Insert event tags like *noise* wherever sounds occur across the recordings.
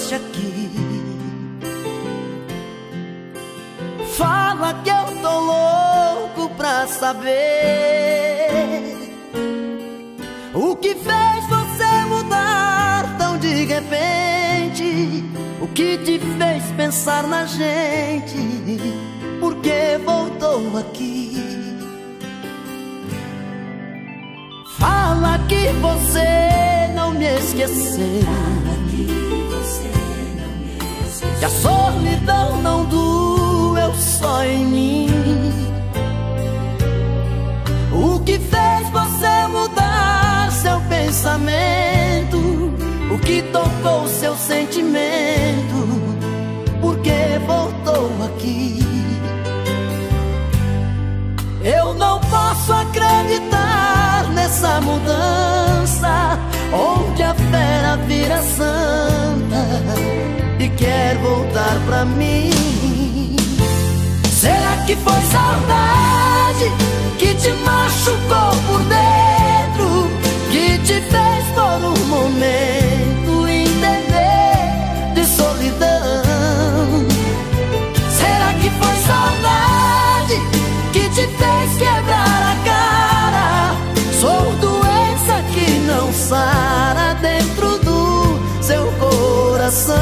trouxe aqui. Fala que eu tô louco pra saber o que fez você mudar tão de repente. O que te fez pensar na gente? Por que voltou aqui? Fala que você não me esqueceu. Que a solidão não doeu só em mim. O que fez você mudar seu pensamento? O que tocou seu sentimento? Por que voltou aqui? Eu não posso acreditar nessa mudança Onde a fera vira santa E quer voltar pra mim. Será que foi saudade Que te machucou por dentro Que te fez por um momento Entender de solidão? Será que foi saudade Que te fez quebrar a cara Sou doença que não sara coração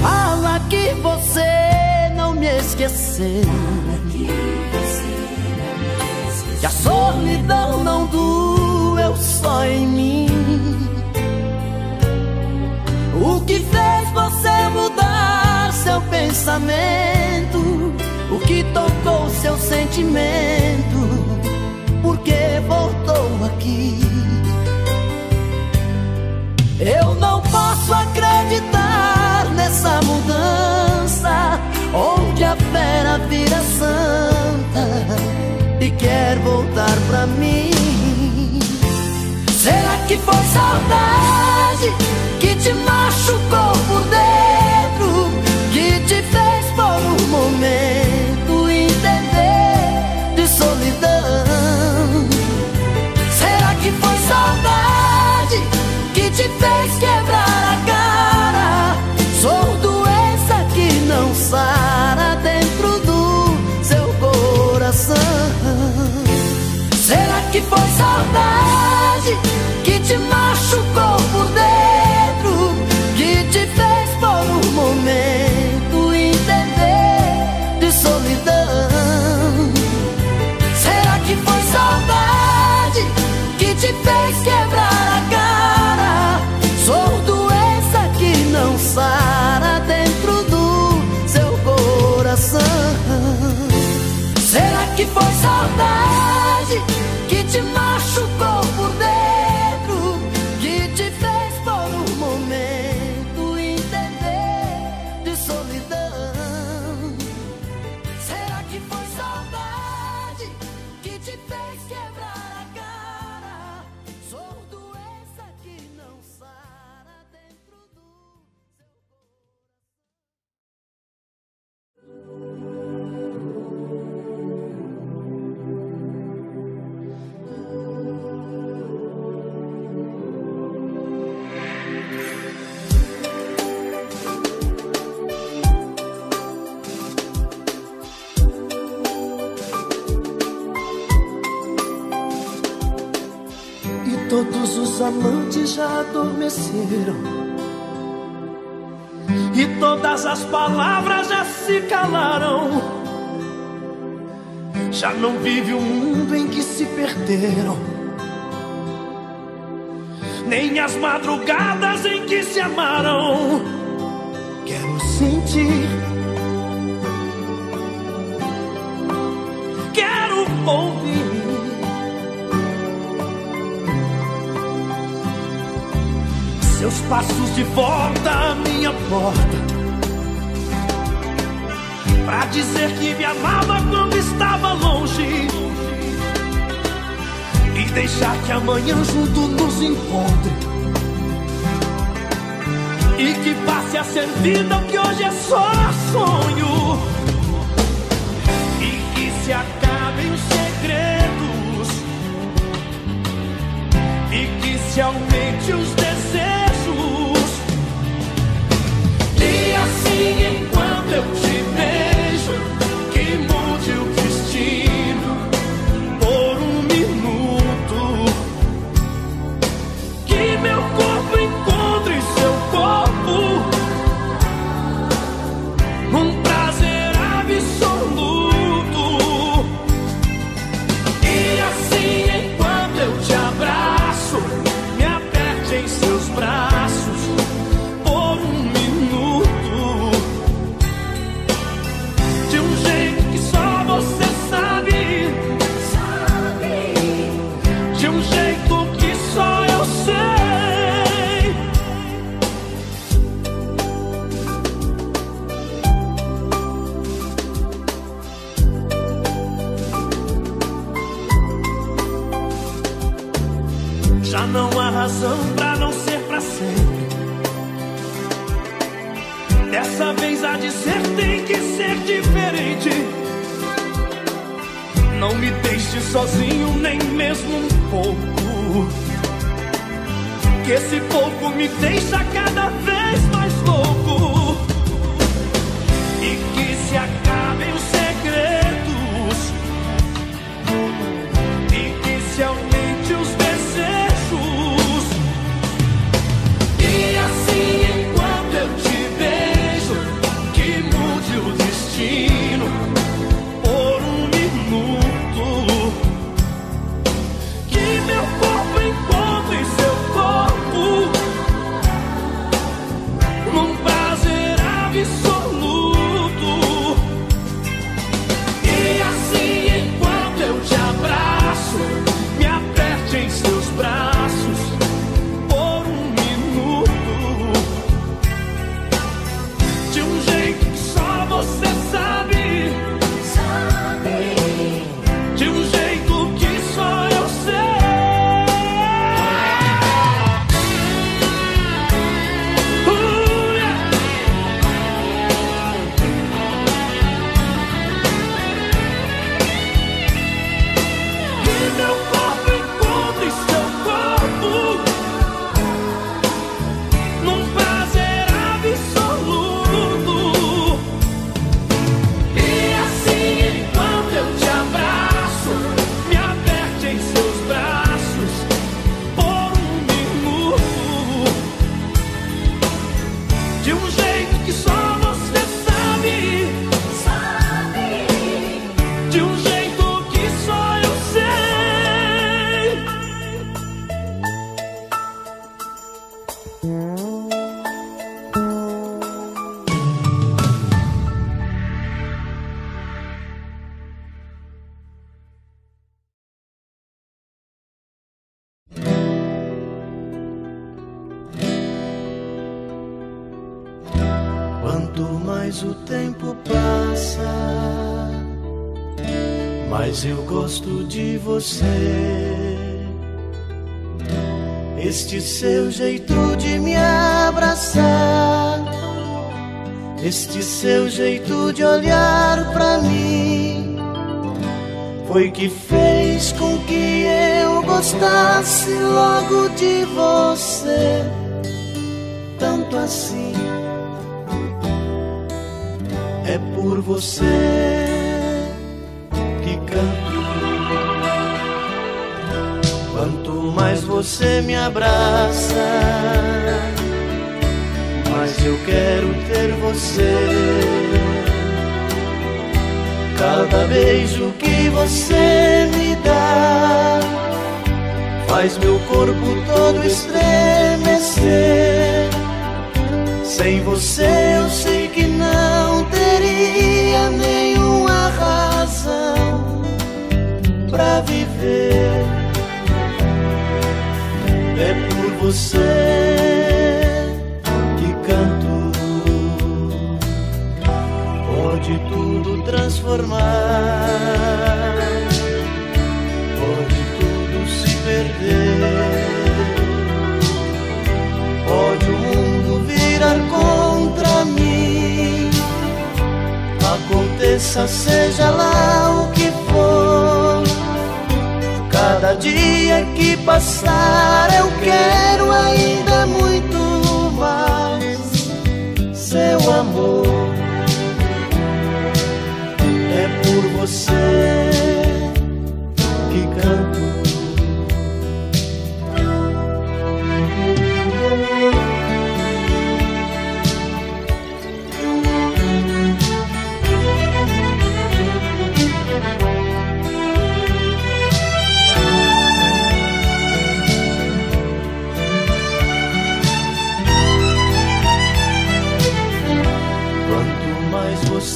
Fala que você não me esqueceu. Que a solidão não doeu só em mim. Pensamento? O que tocou seu sentimento? Por que voltou aqui? Eu não posso acreditar nessa mudança Onde a fera vira santa E quer voltar pra mim Será que foi saudade Que te machucou por dentro momento Entender de solidão Será que foi saudade que te fez quebrar a cara? Sou doença que não sara dentro do seu coração. Será que foi saudade que te machucou saudade amantes já adormeceram. E todas as palavras já se calaram. Já não vive o mundo em que se perderam. Nem as madrugadas em que se amaram. Quero sentir. Passos de volta à minha porta Pra dizer que me amava quando estava longe E deixar que amanhã junto nos encontre. E que passe a ser vida o que hoje é só sonho. E que se acabem os segredos. E que se aumente os desejos. E assim Este seu jeito de me abraçar, este seu jeito de olhar para mim, foi que fez com que eu gostasse logo de você, tanto assim. É por você que canto mais você me abraça, mais eu quero ter você. Cada beijo que você me dá faz meu corpo todo estremecer. Sem você eu sei que não teria nenhuma razão pra viver você que canto pode tudo transformar, pode tudo se perder, pode o mundo virar contra mim. Aconteça, seja lá o que for. Cada dia que passar, eu quero ainda muito mais seu amor. É por você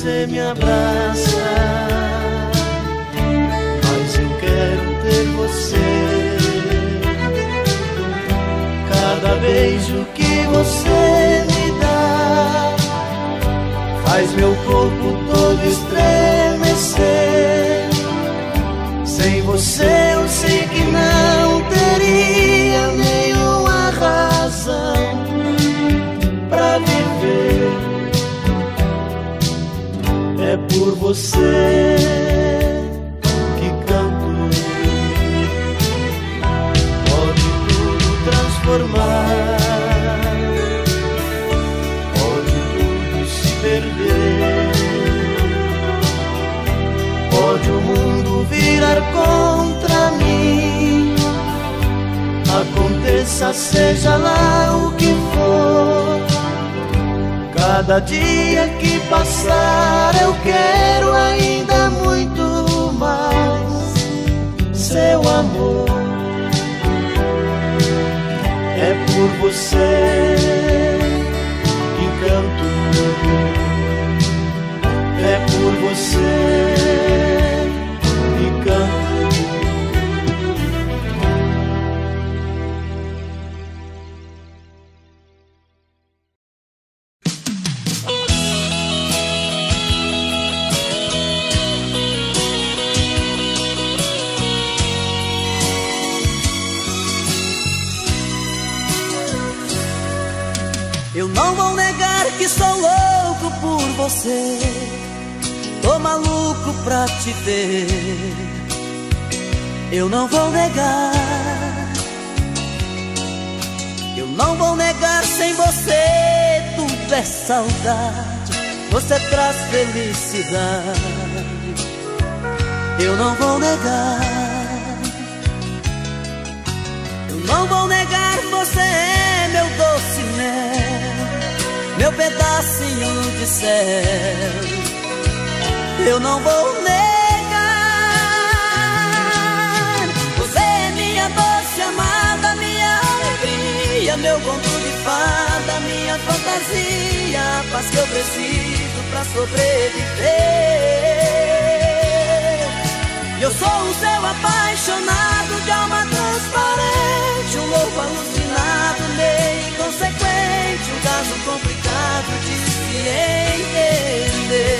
você me abraça, mas eu quero ter você. Cada beijo que você me dá faz meu corpo todo estremecer. Sem você eu é por você que canto. Pode tudo transformar, pode tudo se perder, pode o mundo virar contra mim. Aconteça, seja lá o que for Cada dia que passar eu quero ainda muito mais seu amor. É por você que canto, é por você. Você. Tô maluco pra te ver. Eu não vou negar. Eu não vou negar sem você. Tudo é saudade. Você traz felicidade. Eu não vou negar. Eu não vou negar. Você é meu doce mel meu pedacinho de céu. Eu não vou negar. Você é minha doce amada, minha alegria, meu conto de fada, minha fantasia, a paz que eu preciso pra sobreviver. Eu sou o seu apaixonado de alma transparente, um louco alucinado, meio inconsequente, um caso complicado de se entender.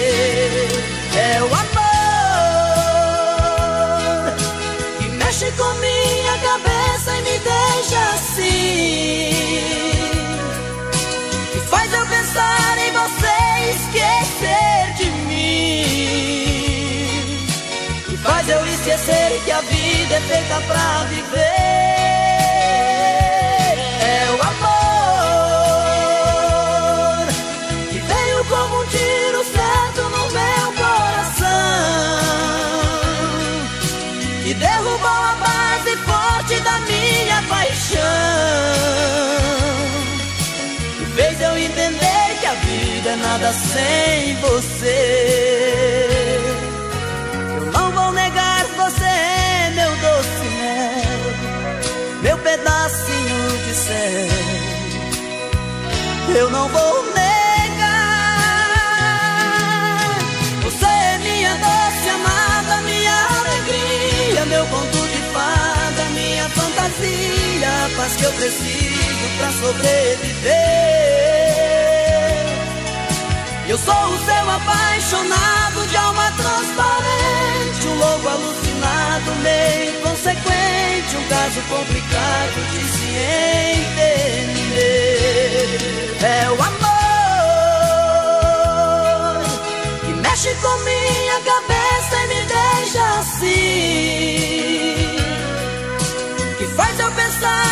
É o amor que mexe com minha cabeça e me deixa assim. Que faz eu pensar em você e esquecer de mim. Que faz eu esquecer que a vida é feita pra viver. Nada sem você. Eu não vou negar, você é meu doce mel, meu pedacinho de céu. Eu não vou negar, você é minha doce amada, minha alegria, meu conto de fada, minha fantasia, a paz que eu preciso pra sobreviver. Eu sou o seu apaixonado de alma transparente, um louco alucinado, meio inconsequente, um caso complicado de se entender. É o amor que mexe com minha cabeça e me deixa assim, que faz eu pensar.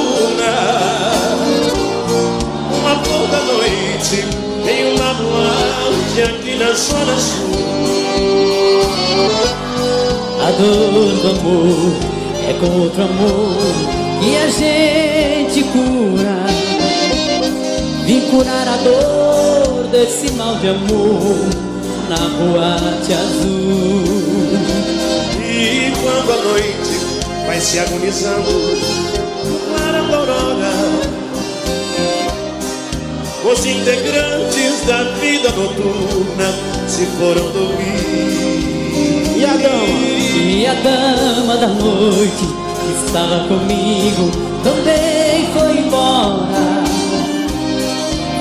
noturna. Uma pouca noite, em uma boate aqui na zona sul. A dor do amor é com outro amor que a gente cura. Vim curar a dor desse mal de amor na boate azul. E quando a noite vai se agonizando, os integrantes da vida noturna se foram dormir. E a dama? E a dama da noite que estava comigo também foi embora.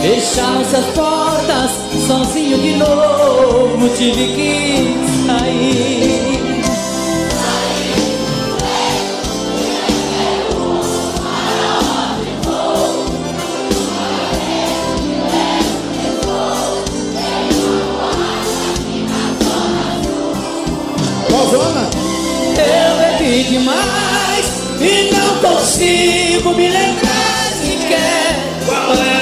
Fecharam-se as portas, sozinho de novo tive que sair. Demais. E não consigo me lembrar sequer qual era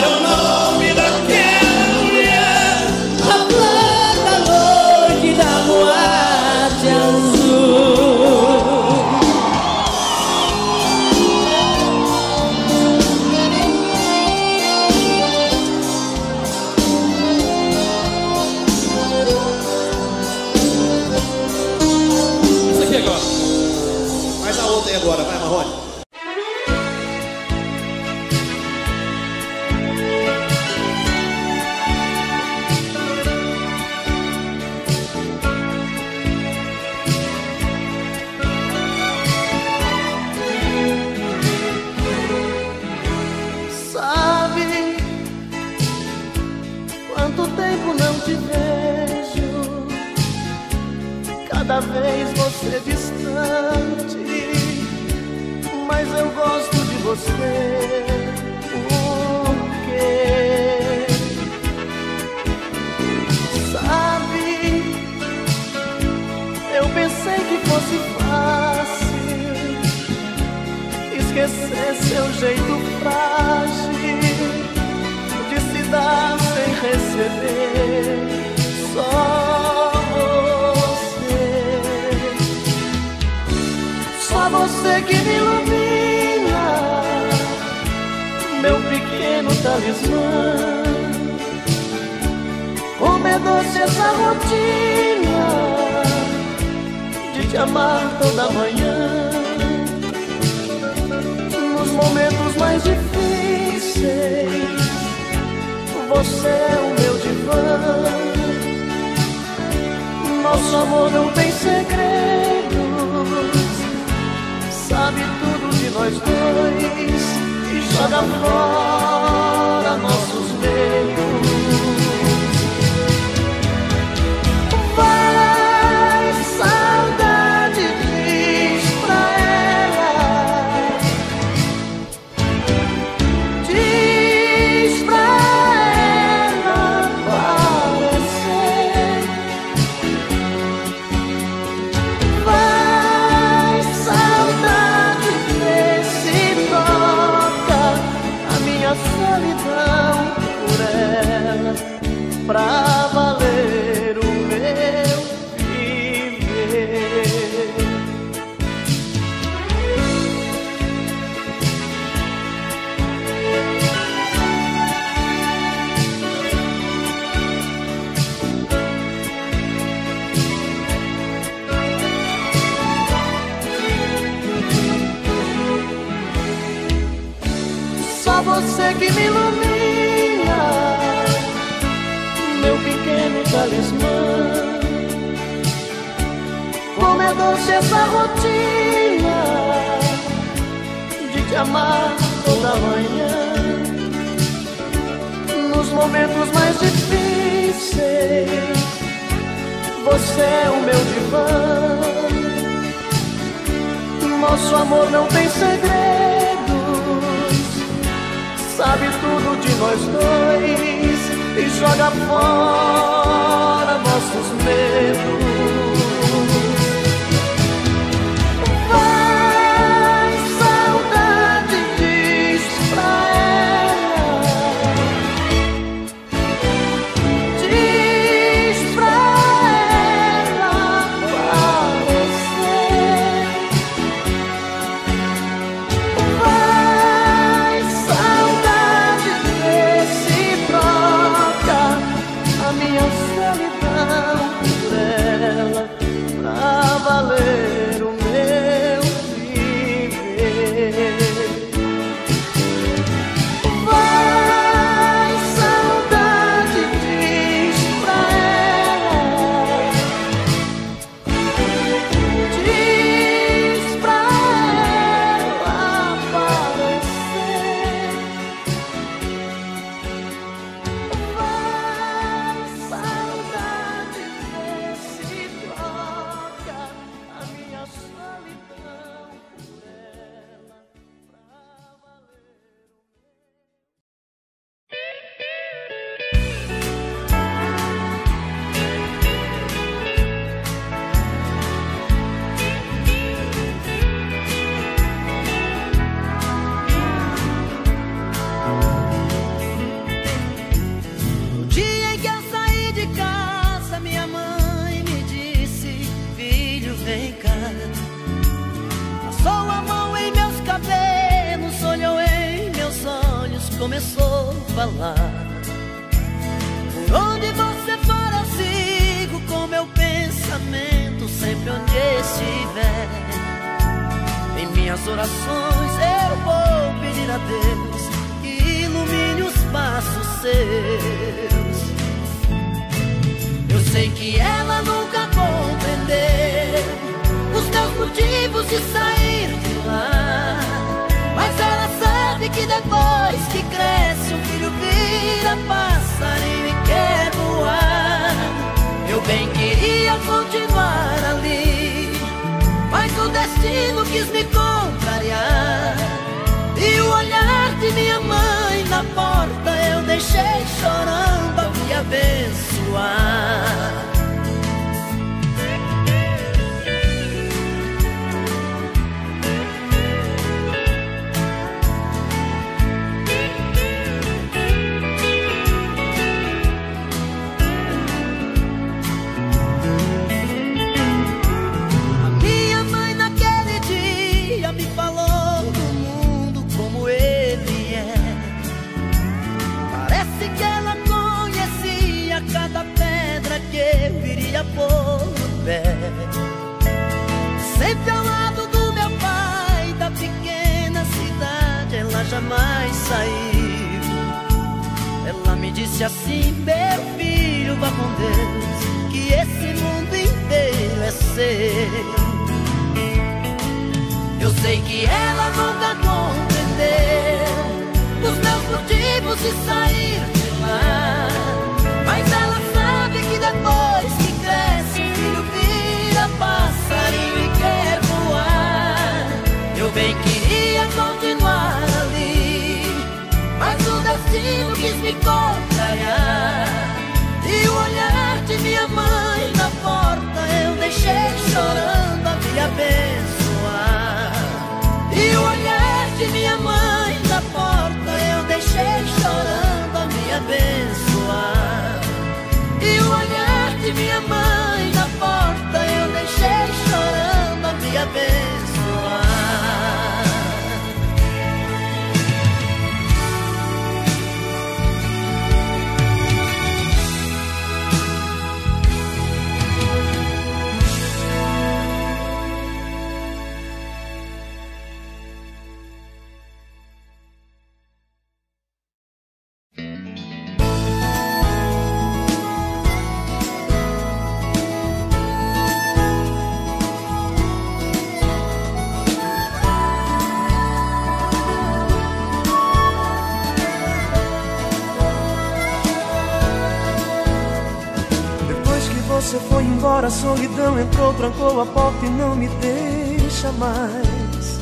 solidão entrou, trancou a porta e não me deixa mais.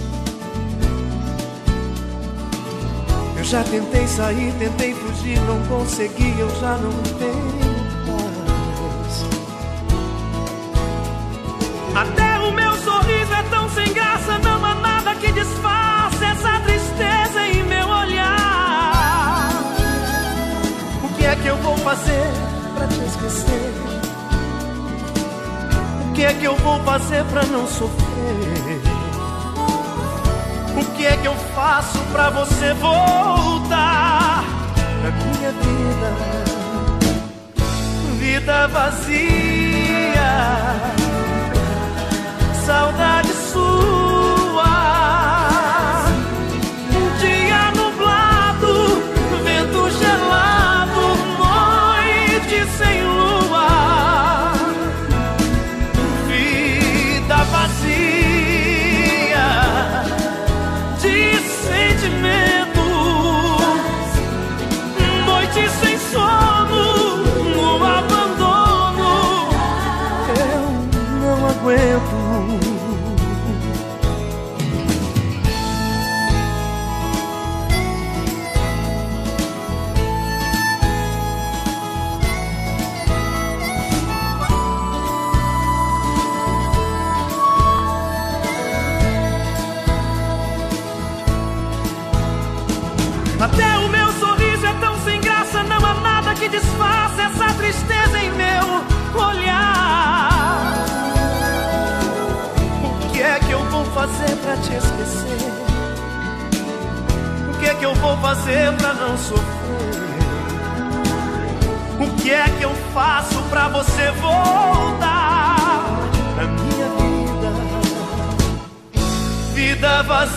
Eu já tentei sair, tentei fugir, não consegui, eu já não tenho paz. Até o meu sorriso é tão sem graça, não há nada que disfarce essa tristeza em meu olhar. O que é que eu vou fazer pra te esquecer? Que é que eu vou fazer pra não sofrer? O que é que eu faço pra você voltar pra minha vida? Vida vazia, saudade sua. O que é que eu vou fazer pra não sofrer? O que é que eu faço pra você voltar pra minha vida? Vida vazia,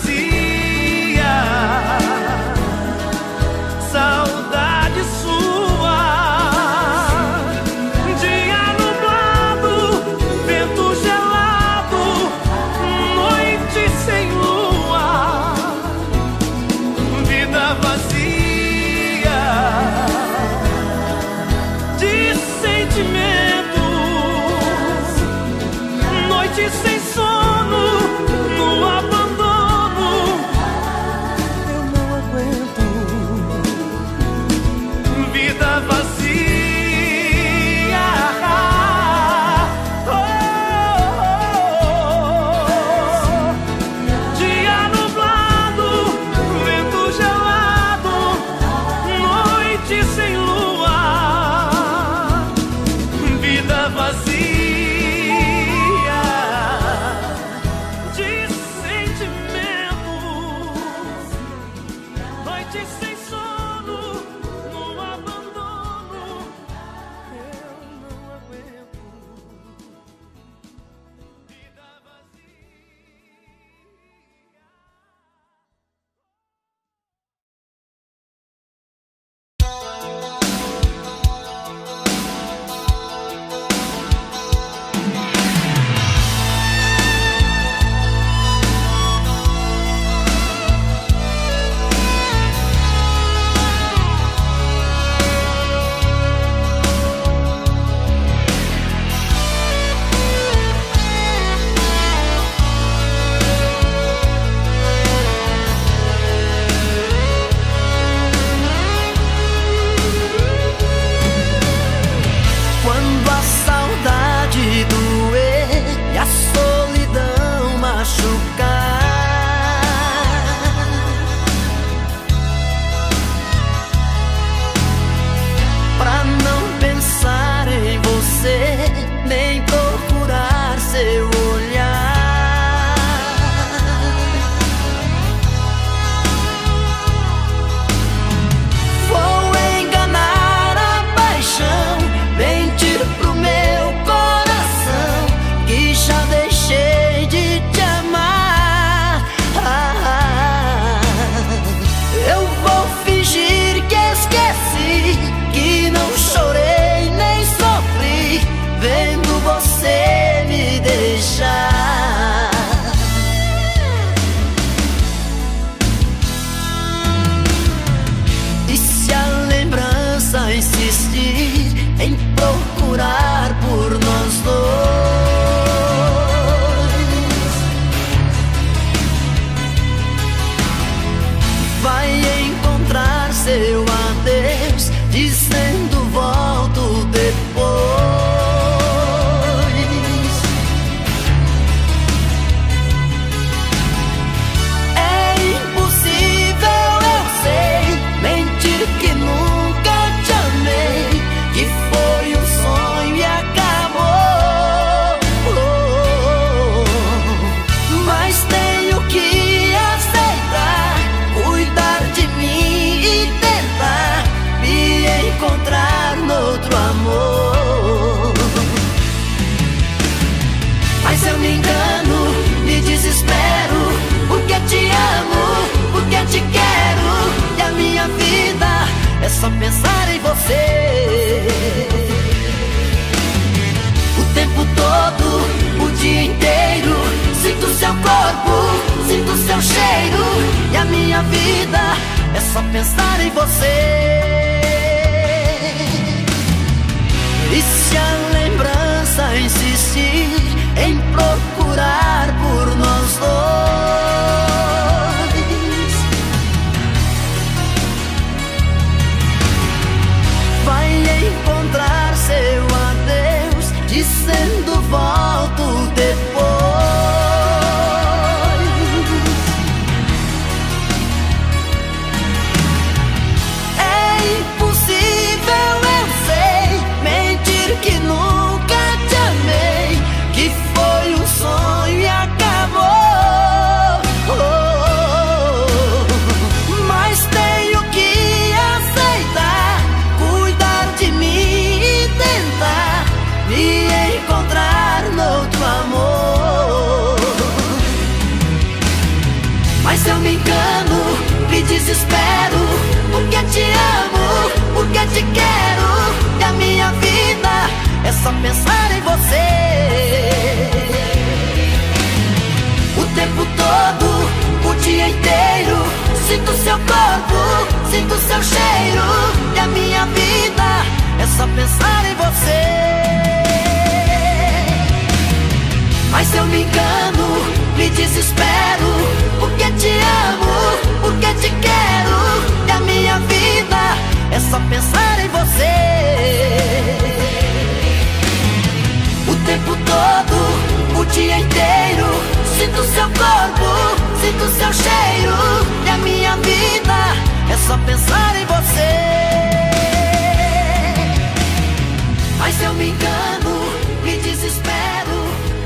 engano, me desespero.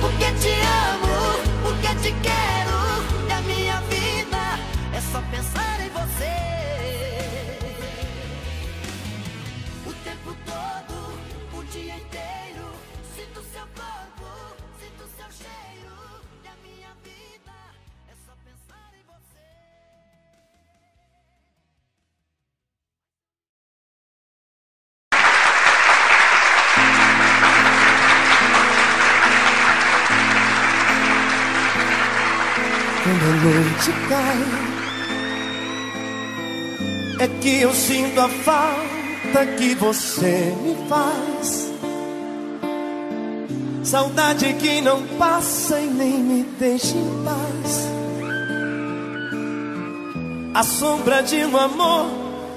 Porque te amo, porque te quero só pensar em você. Noite cai é que eu sinto a falta que você me faz. Saudade que não passa e nem me deixa em paz. A sombra de um amor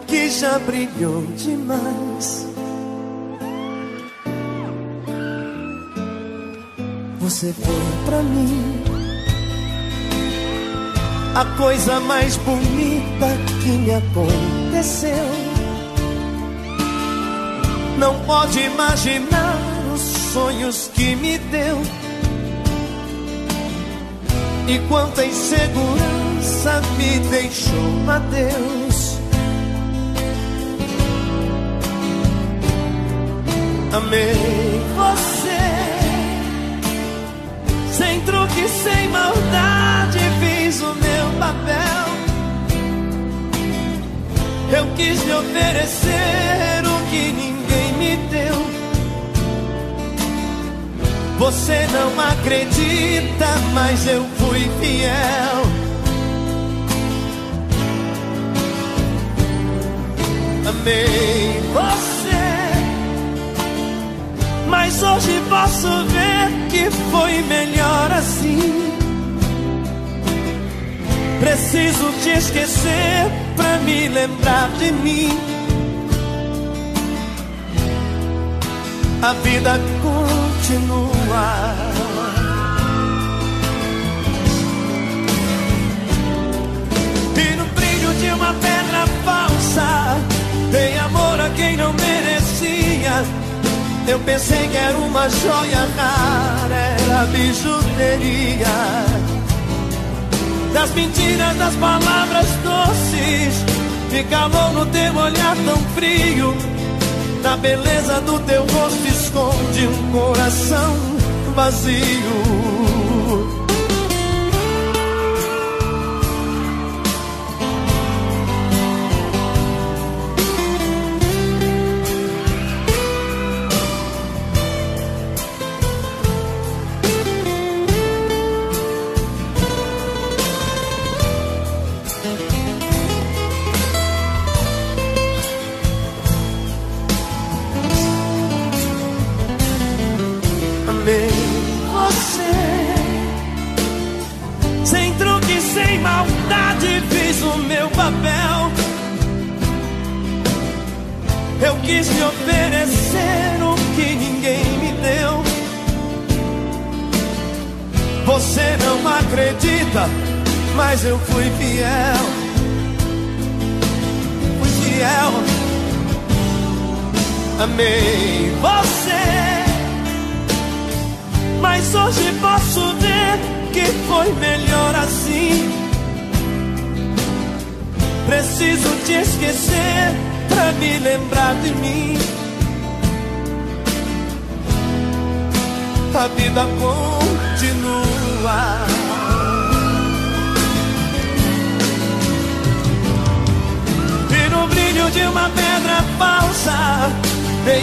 que já brilhou demais. Você foi pra mim a coisa mais bonita que me aconteceu. Não pode imaginar os sonhos que me deu. E quanta insegurança me deixou, adeus. Amei você, sem truque, sem maldade, fiz o meu Eu quis lhe oferecer o que ninguém me deu. Você não acredita, mas eu fui fiel. Amei você, mas hoje posso ver que foi melhor assim. Preciso te esquecer pra me lembrar de mim. A vida continua. E no brilho de uma pedra falsa, dei amor a quem não merecia. Eu pensei que era uma joia rara, era bijuteria das mentiras, das palavras doces. Me calou no teu olhar tão frio. Na beleza do teu rosto esconde um coração vazio.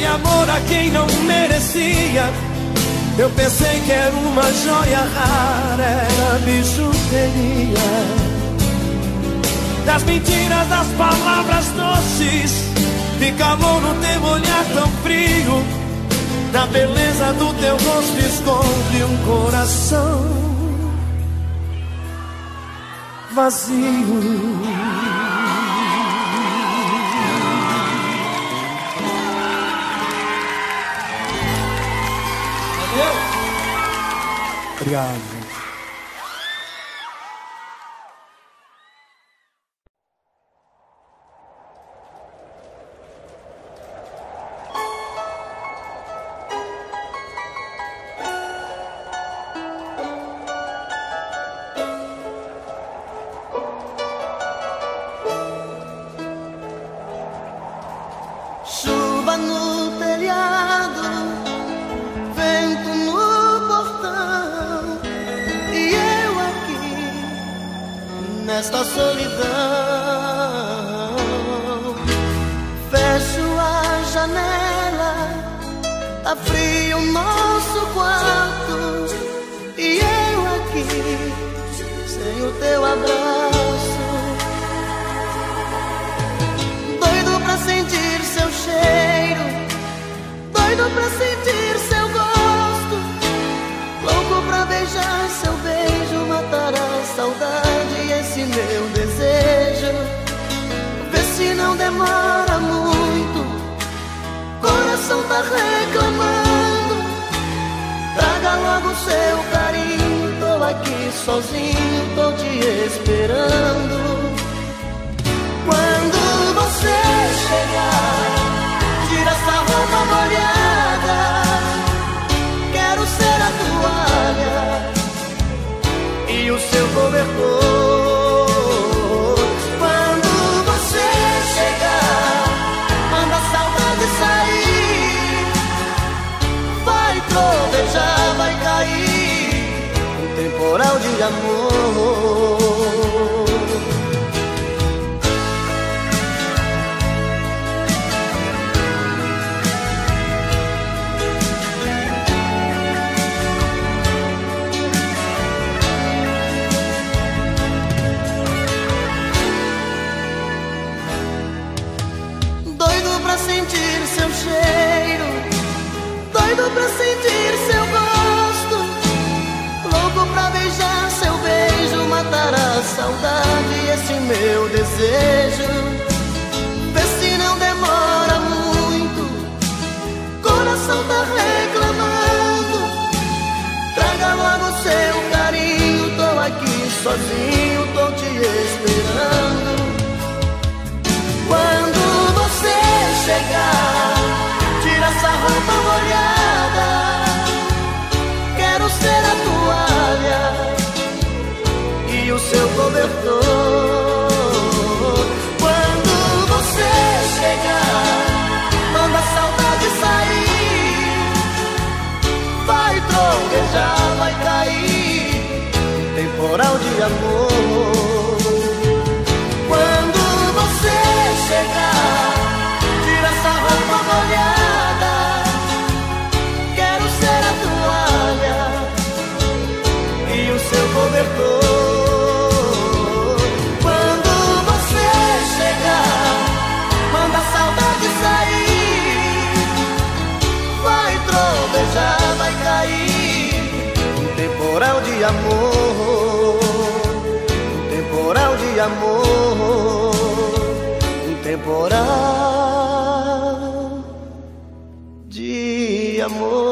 Amor a quem não merecia. Eu pensei que era uma joia rara, era bijuteria das mentiras, das palavras doces, de no teu olhar tão frio, da beleza do teu rosto esconde um coração vazio. Obrigado. Amor.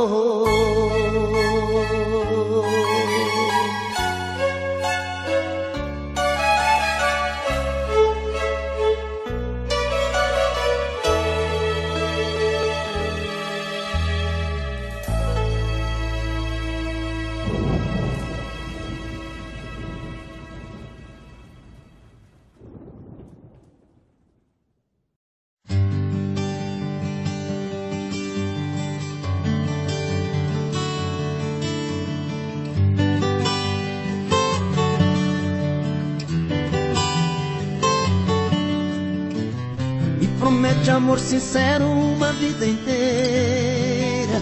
Amor sincero uma vida inteira.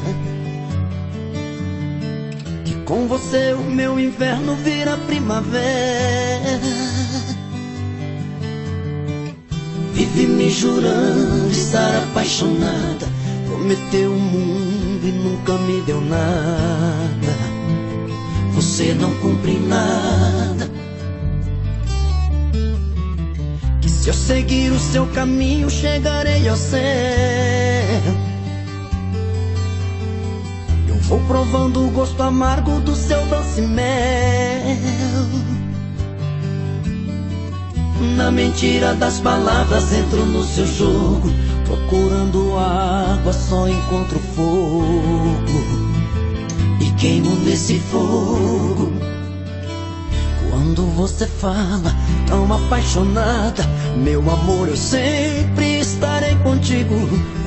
Que com você o meu inverno vira primavera. Vive me jurando estar apaixonada. Prometeu o mundo e nunca me deu nada. Você não cumpre nada eu seguir o seu caminho, chegarei ao céu. Eu vou provando o gosto amargo do seu doce mel. Na mentira das palavras entro no seu jogo. Procurando água, só encontro fogo. E queimo nesse fogo. Quando você fala tão apaixonada, meu amor, eu sempre estarei contigo.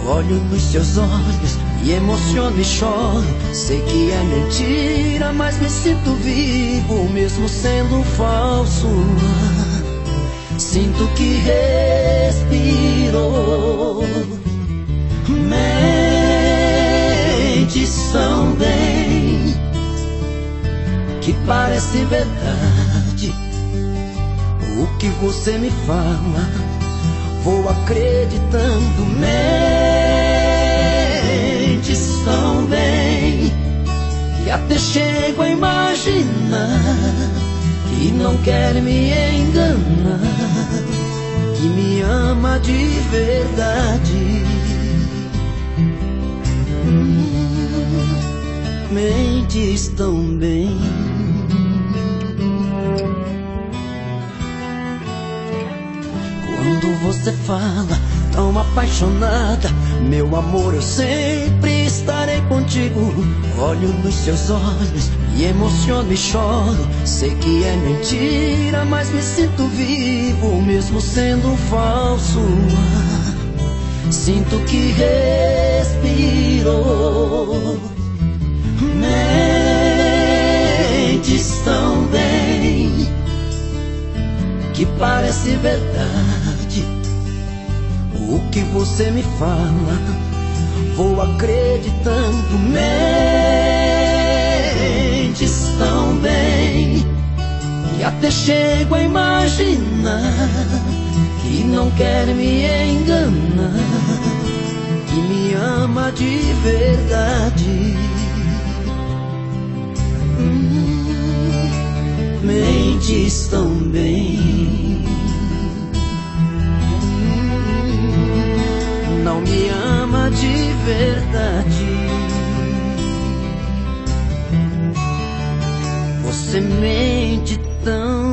Olho nos seus olhos e emociono e choro. Sei que é mentira, mas me sinto vivo, mesmo sendo falso. Sinto que respiro. Mentes tão bem que parece verdade que você me fala, vou acreditando. Mentes tão bem que até chego a imaginar que não quer me enganar, que me ama de verdade. Hum, mentes tão bem. Quando você fala tão apaixonada, meu amor, eu sempre estarei contigo. Olho nos seus olhos e emociono e choro. Sei que é mentira, mas me sinto vivo, mesmo sendo falso. Sinto que respiro. Mentes tão bem que parece verdade o que você me fala, vou acreditando. Mentes tão bem que até chego a imaginar que não quer me enganar, que me ama de verdade. Hum, mentes tão bem. Me ama de verdade. Você mente tão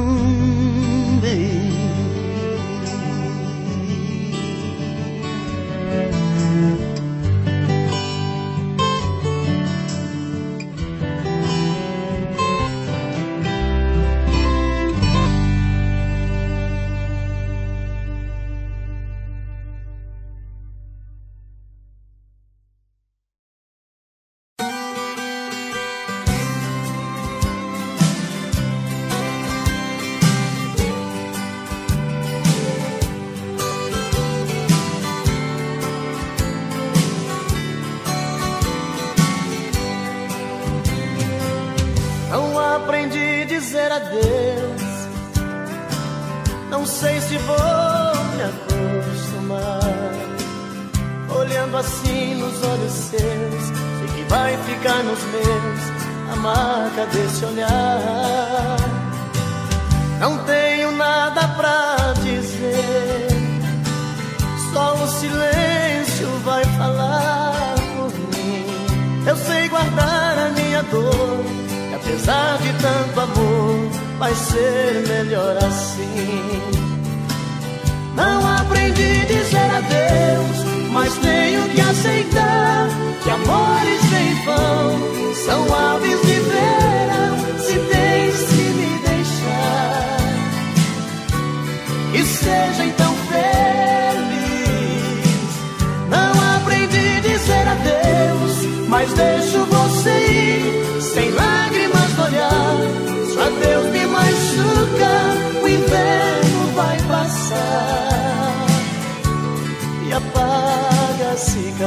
Ser melhor assim.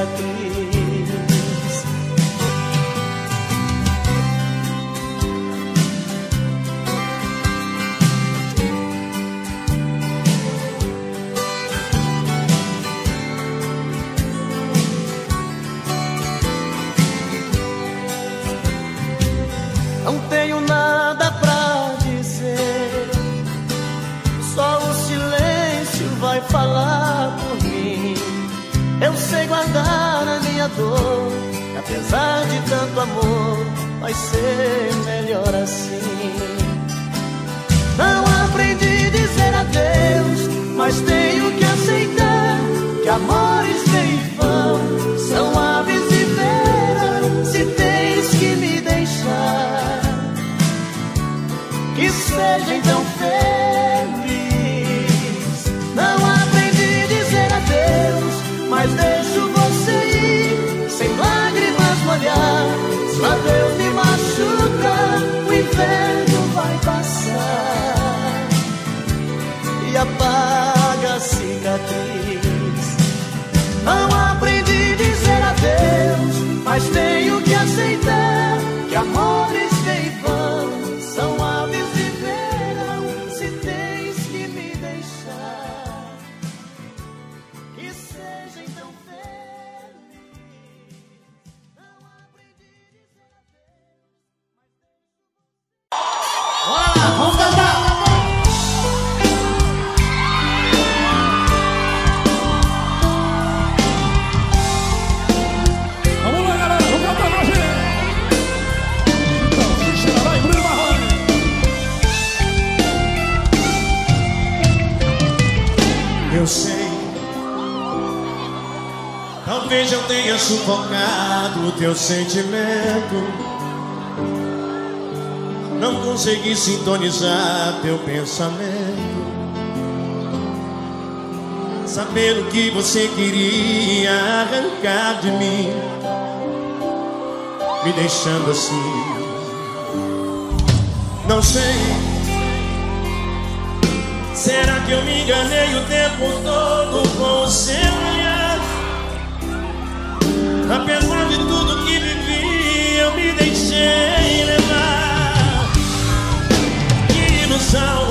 at the de tanto amor, vai ser melhor assim. mas tenho que aceitar que amor é Sufocado o teu sentimento. Não consegui sintonizar teu pensamento. Saber o que você queria arrancar de mim, me deixando assim. Não sei, será que eu me enganei o tempo todo com você? Apesar de tudo que vivi, eu me deixei levar. Que ilusão.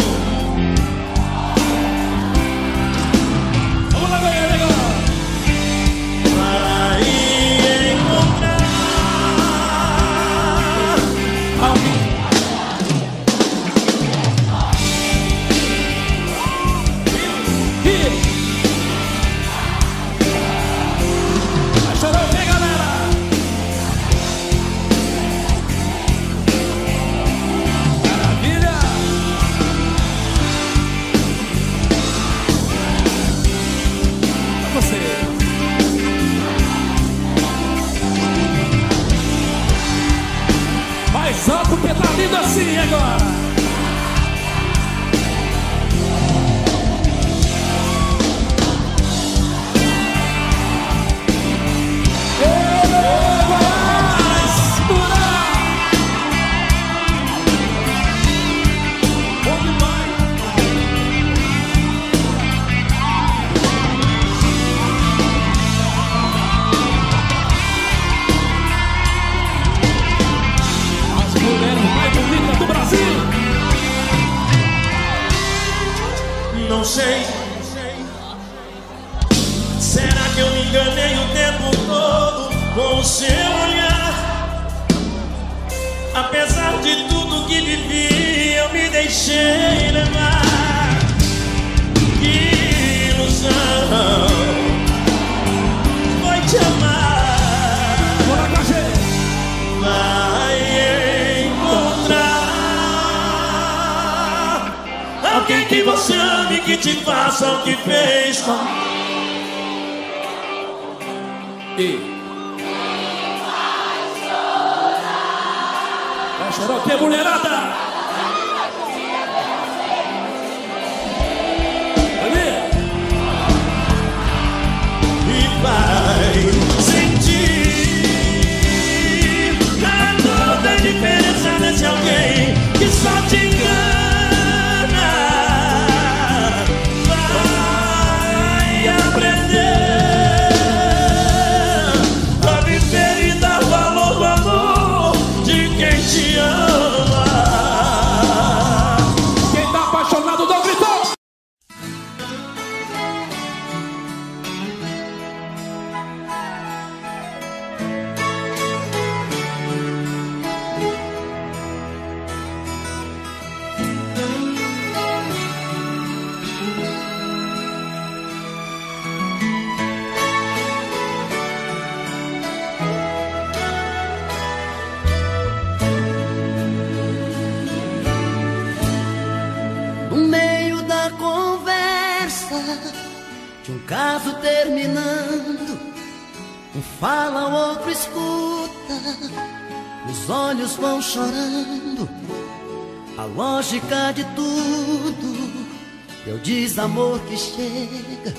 Chega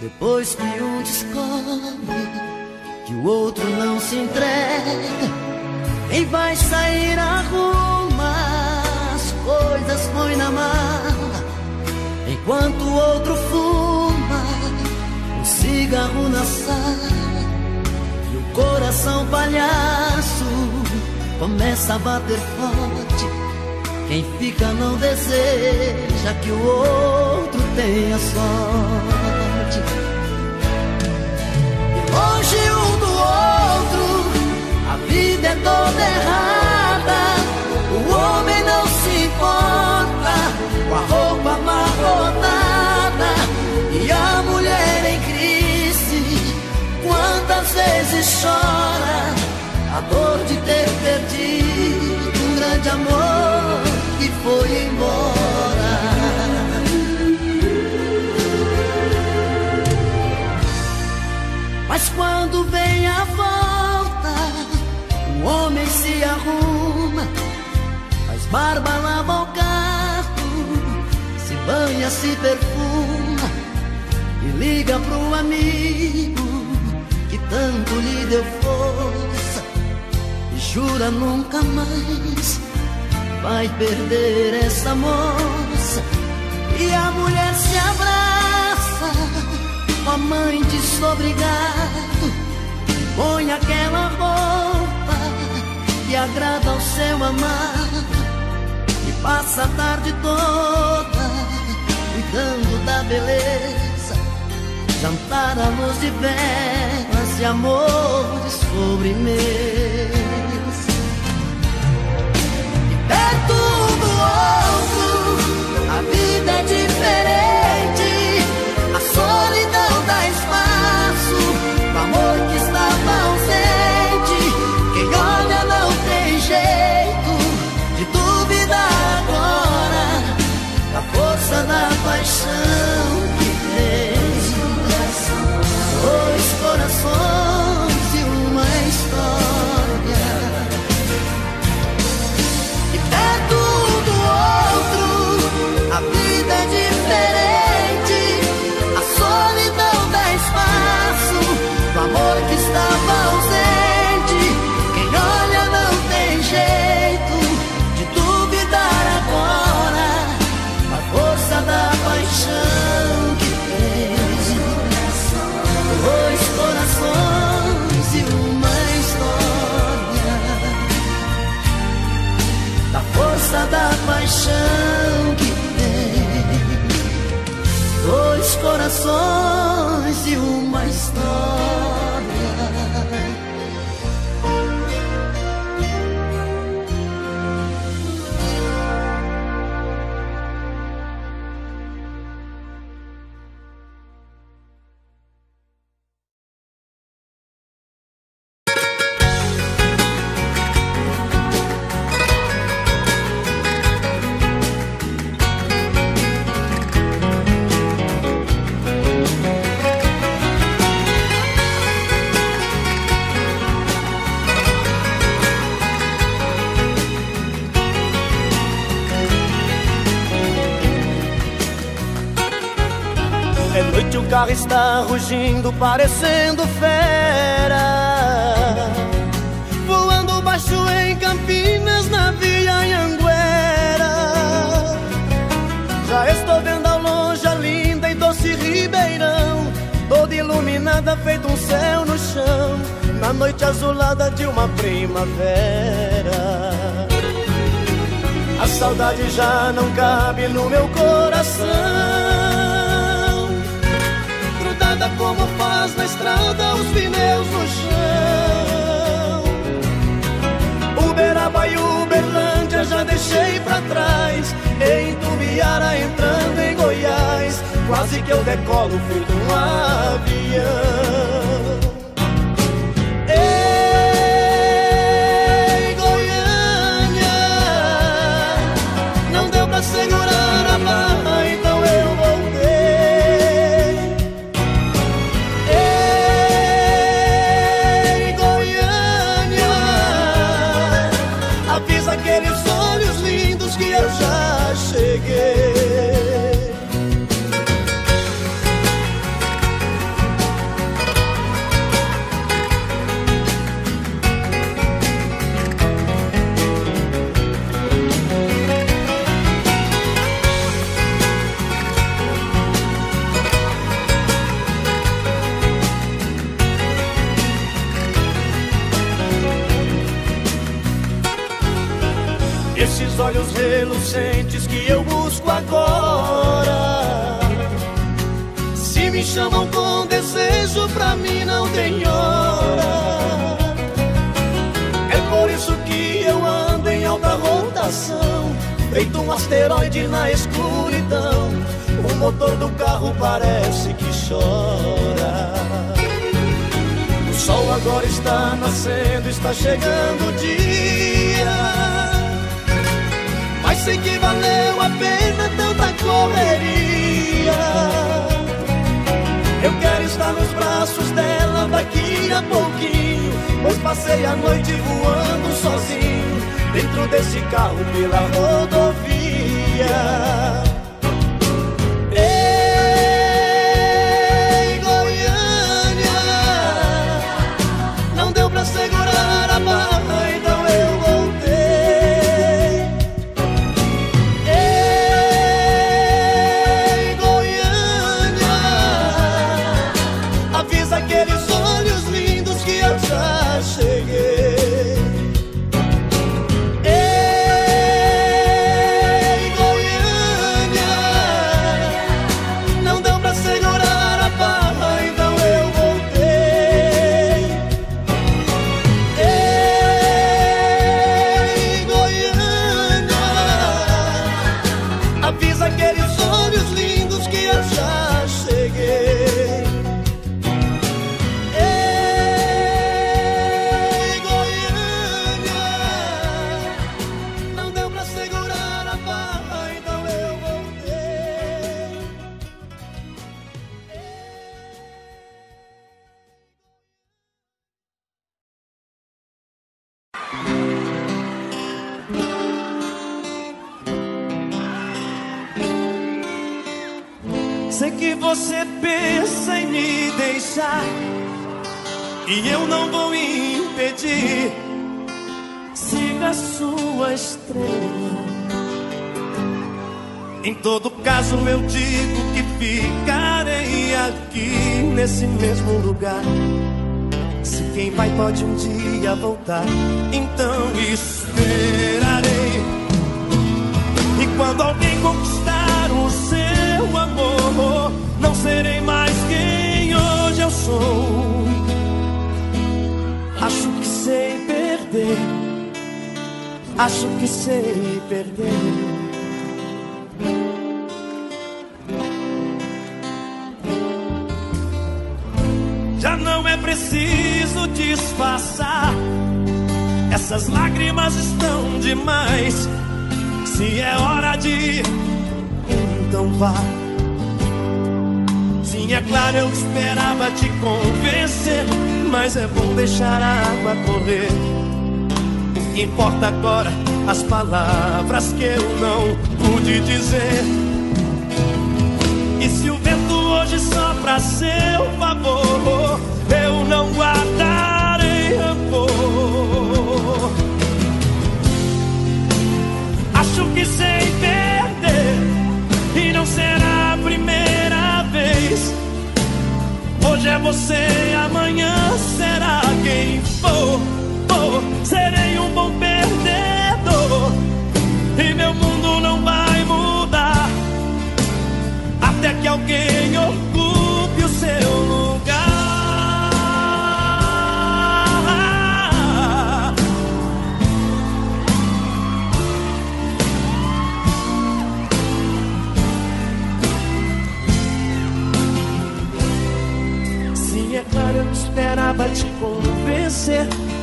depois que um descobre que o outro não se entrega quem vai sair arruma as coisas põe na mala enquanto o outro fuma um cigarro na sala e o coração palhaço começa a bater forte. Quem fica não deseja que o outro tenha sorte. E longe um do outro, a vida é toda errada. O homem não se importa com a roupa amarrotada e a mulher em crise. Quantas vezes chora? a dor de ter perdido um grande amor que foi embora. Se perfuma e liga pro amigo que tanto lhe deu força jura nunca mais vai perder essa moça. E a mulher se abraça com a mãe desobrigado, põe aquela roupa que agrada ao seu amado e passa a tarde toda cuidando da beleza. Jantar à luz de velas e amor de sobremesa. perto do outro, 锁。Rugindo, parecendo fera. Voando baixo em Campinas, na Via Anhanguera. Já estou vendo ao longe a linda e doce Ribeirão, toda iluminada, feito um céu no chão, na noite azulada de uma primavera. A saudade já não cabe no meu coração estrada os pneus no chão. Uberaba e Uberlândia já deixei pra trás. Em Tubiara entrando em Goiás. Quase que eu decolo feito um avião relucentes que eu busco agora. Se me chamam com desejo, pra mim não tem hora. É por isso que eu ando em alta rotação, feito um asteroide na escuridão. O motor do carro parece que chora. O sol agora está nascendo, está chegando o dia sei que valeu a pena tanta correria. Eu quero estar nos braços dela daqui a pouquinho, pois passei a noite voando sozinho dentro desse carro pela rodovia.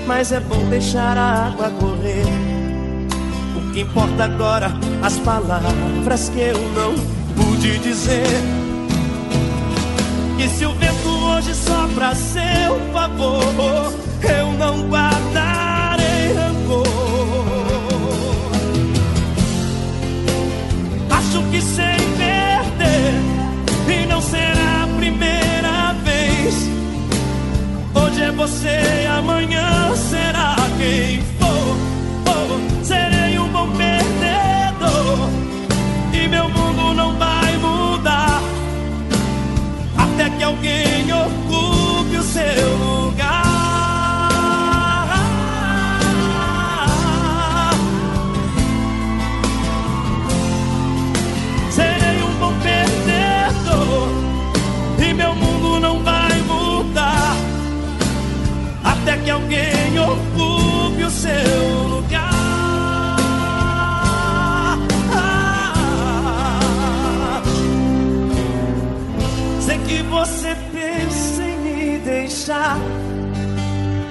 mas é bom deixar a água correr. O que importa agora, as palavras que eu não pude dizer. E se o vento hoje sopra a seu favor, eu não guardarei. você amanhã que alguém ocupe o seu lugar. Sei que você pensa em me deixar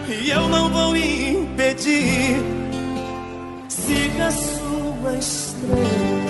e eu não vou impedir. Siga sua estrela.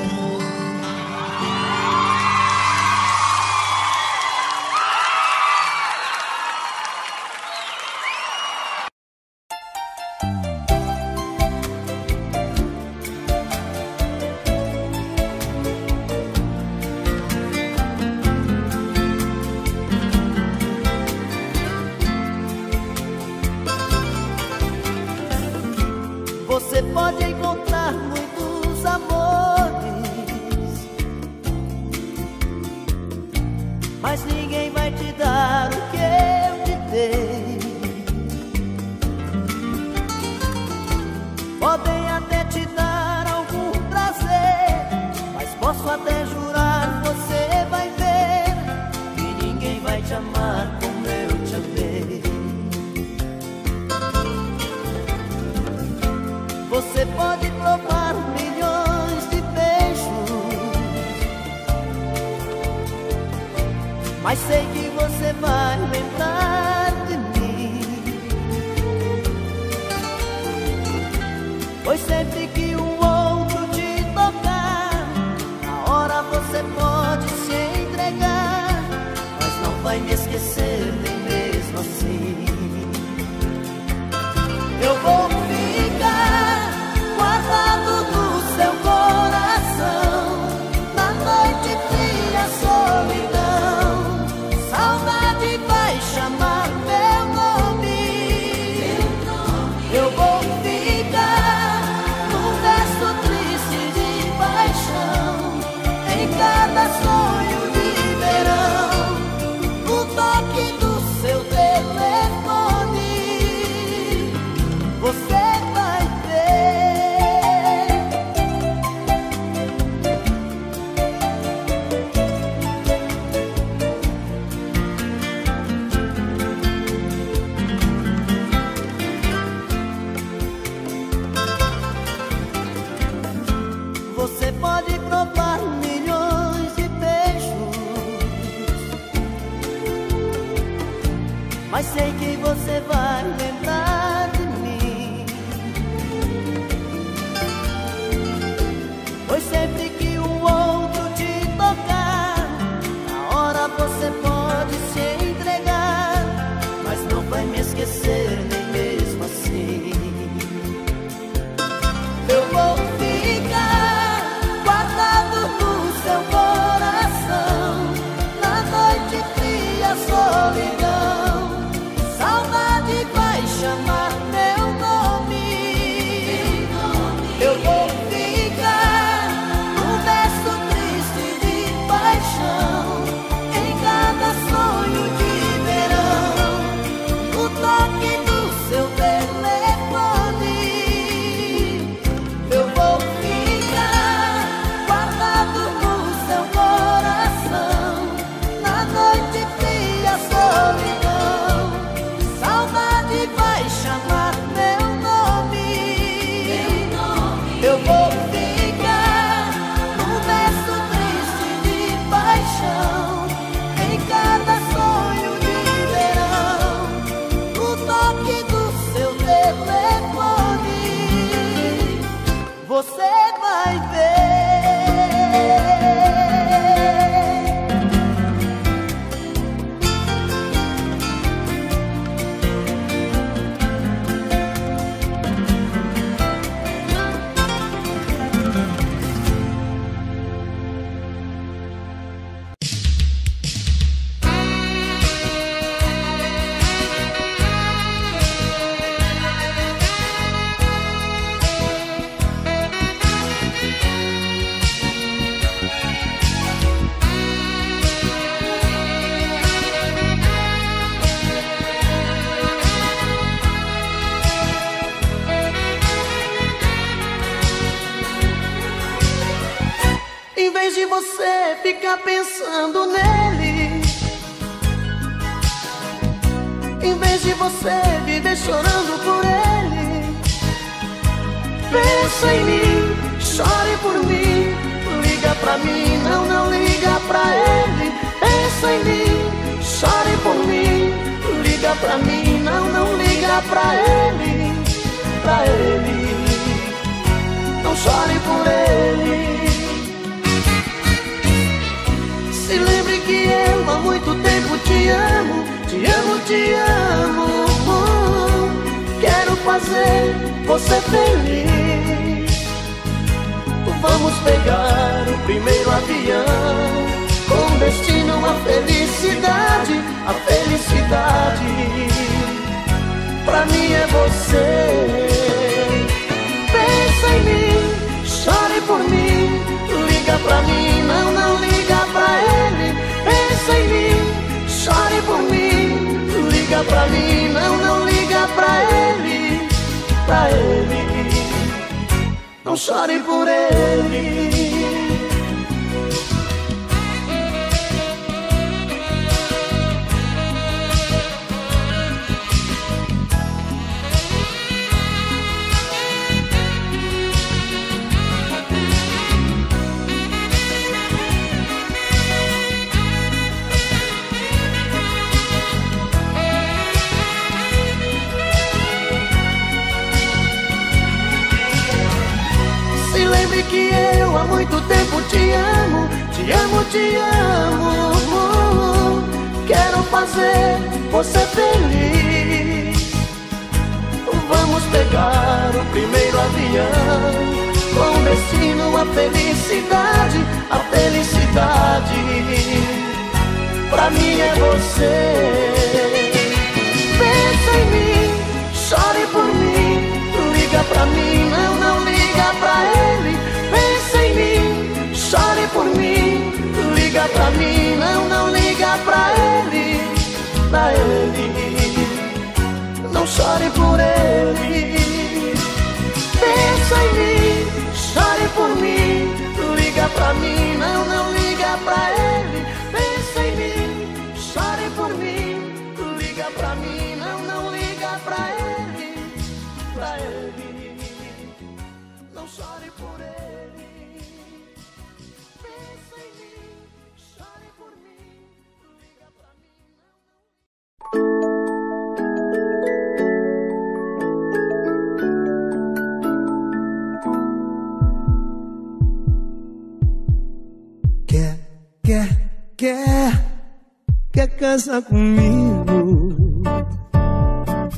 Casar comigo,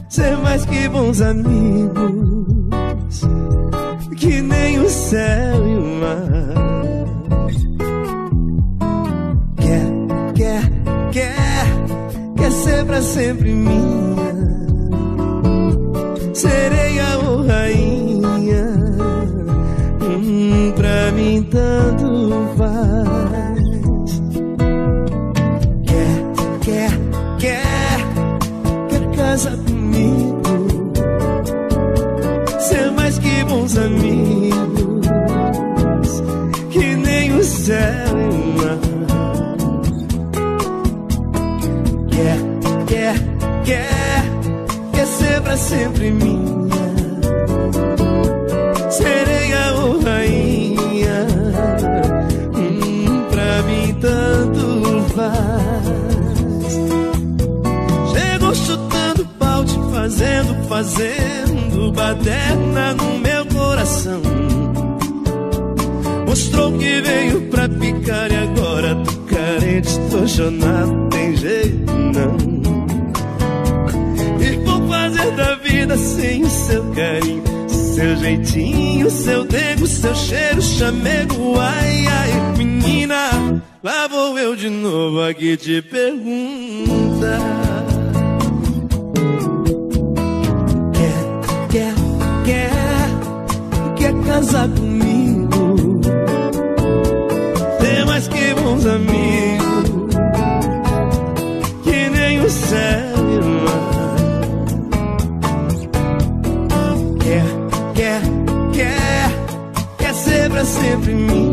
ser mais que bons amigos, que nem o céu e o mar. Quer, quer, quer, quer ser pra sempre minha, sereia ou rainha, bons amigos, que nem o céu e mar. Quer, quer, quer, quer ser pra sempre minha. Sereia ou rainha, hum, pra mim tanto faz. Chegou chutando balde, fazendo, fazendo baderna coração. Mostrou que veio pra picar e agora tô carente, tô chonado, tem jeito não. E vou fazer da vida sem o seu carinho, seu jeitinho, seu dengo, seu cheiro, chamego, ai ai, menina. Lá vou eu de novo aqui te perguntar. Casar comigo? Ter mais que bons amigos, que nem o céu e o mar. Quer, quer, quer, quer ser pra sempre minha.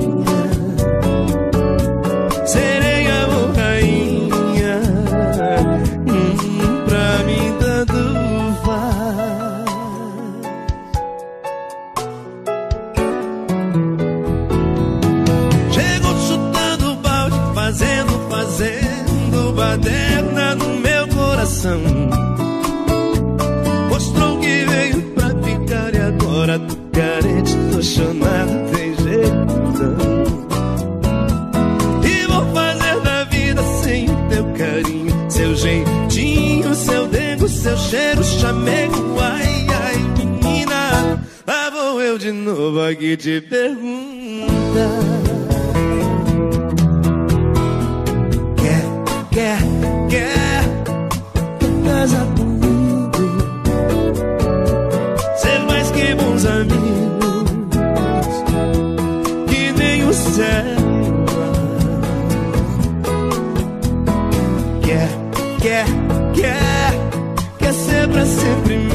Cheiro, chamego, ai, ai, menina. Lá vou eu de novo aqui te perguntar. Quer, quer, quer, casar comigo? Ser mais que bons amigos, sempre minha.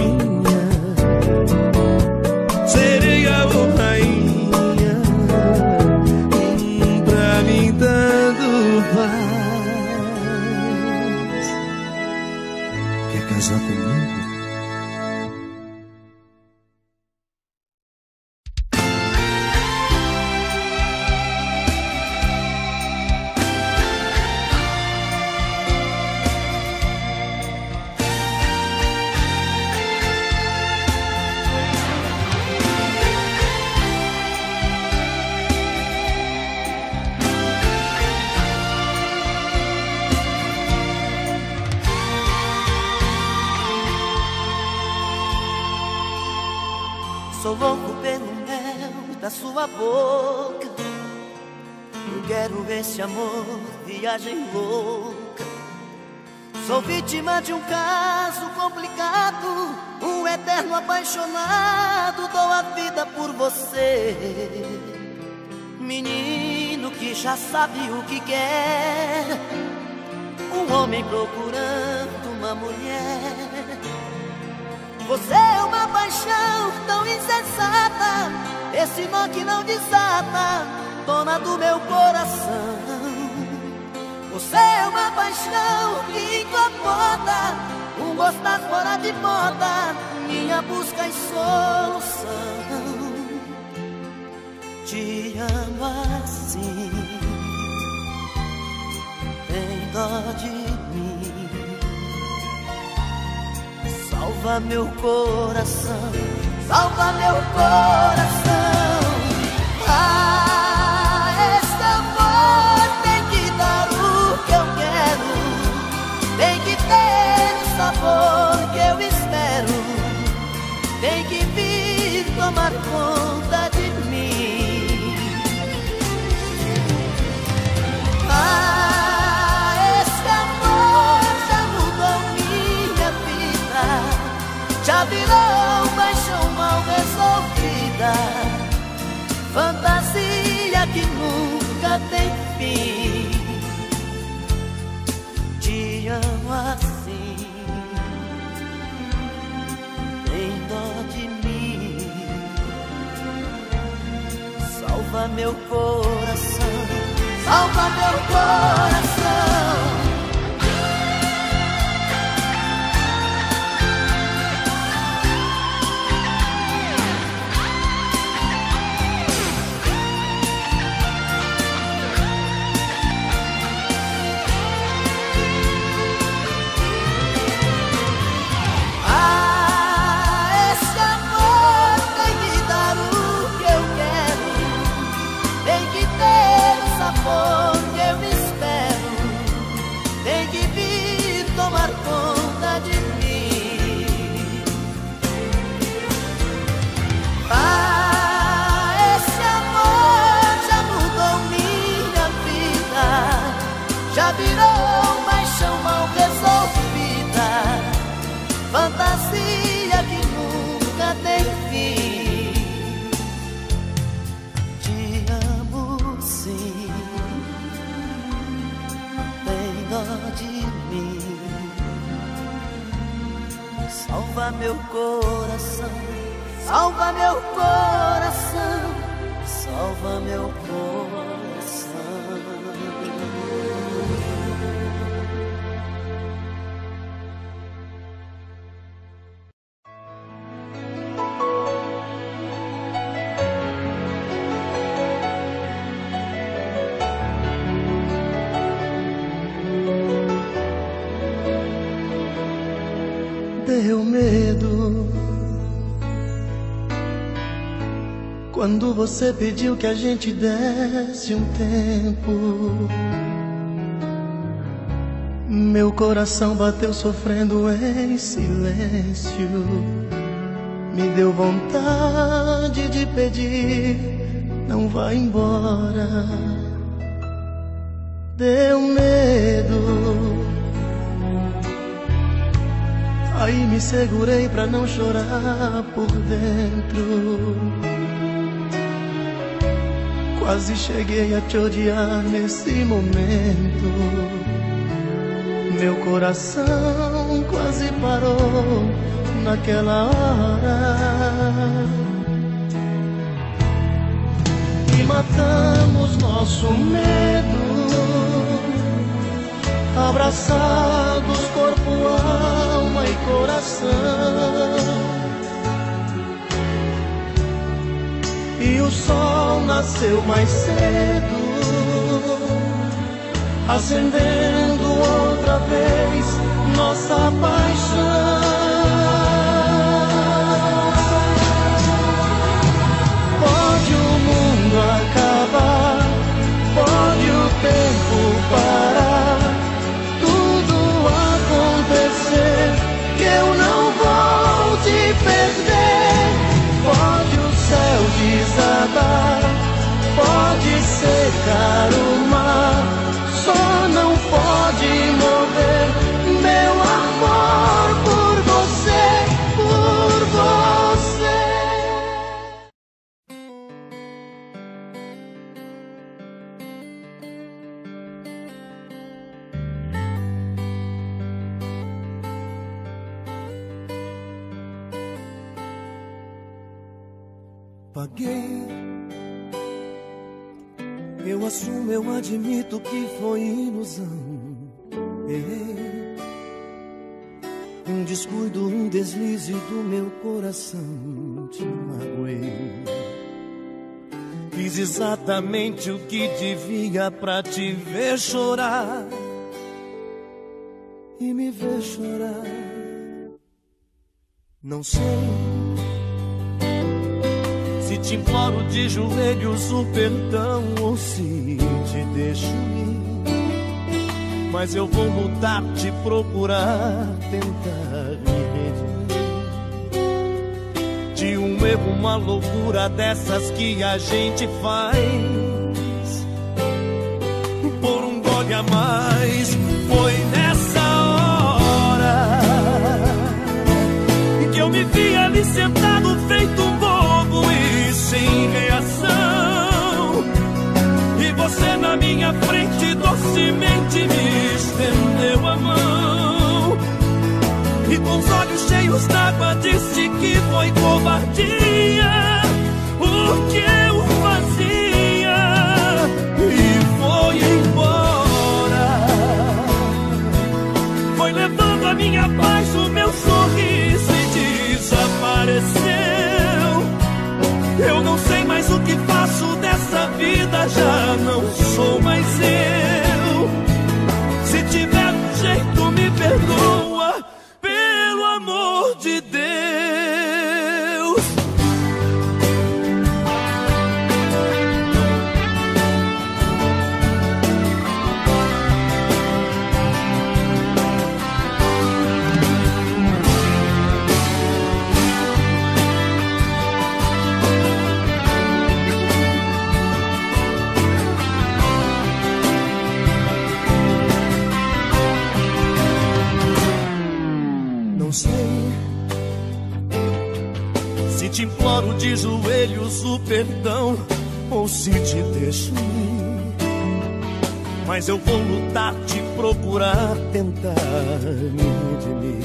Sua boca. Eu quero esse amor, viagem louca. Sou vítima de um caso complicado. Um eterno apaixonado. Dou a vida por você. Menino que já sabe o que quer. Um homem procurando uma mulher. Você é uma paixão tão insensata, esse nó que não desata, dona do meu coração. Você é uma paixão que incomoda, um gostar fora de moda, minha busca e solução. Te amo assim, tem dó de mim. Salva meu coração, salva meu coração. Ah, tem fim. Te amo assim, tem dó de mim. Salva meu coração, salva meu coração. Meu coração, salva meu coração, salva meu coração. Quando você pediu que a gente desse um tempo. Meu coração bateu sofrendo em silêncio. Me deu vontade de pedir, não vá embora. Deu medo. Aí me segurei pra não chorar por dentro. Quase cheguei a te odiar nesse momento. Meu coração quase parou naquela hora. E matamos nosso medo. Abraçados, corpo, alma e coração. E o sol nasceu mais cedo, acendendo outra vez nossa paixão. Pode o mundo acabar, pode o tempo parar, tudo acontecer, que eu não vou te perder. Desabar, pode secar o mar, só não pode morrer Paguei. Eu assumo, eu admito que foi ilusão. Errei. Um descuido, um deslize do meu coração. Te magoei. Fiz exatamente o que devia pra te ver chorar. E me ver chorar. Não sei. Te imploro de joelhos o perdão ou se te deixo ir. Mas eu vou mudar, te procurar, tentar me redimir. De um erro, uma loucura dessas que a gente faz. Por um gole a mais, foi nessa hora que eu me vi ali sentado feito sem reação. E você na minha frente docemente me estendeu a mão. E com os olhos cheios d'água disse que foi covardia. O que eu fazia? E foi embora. Foi levando a minha paz, o meu sorriso e desapareceu. vida já não sou mais eu. De joelhos o perdão ou se te deixo ir. Mas eu vou lutar, te procurar, tentar me redimir.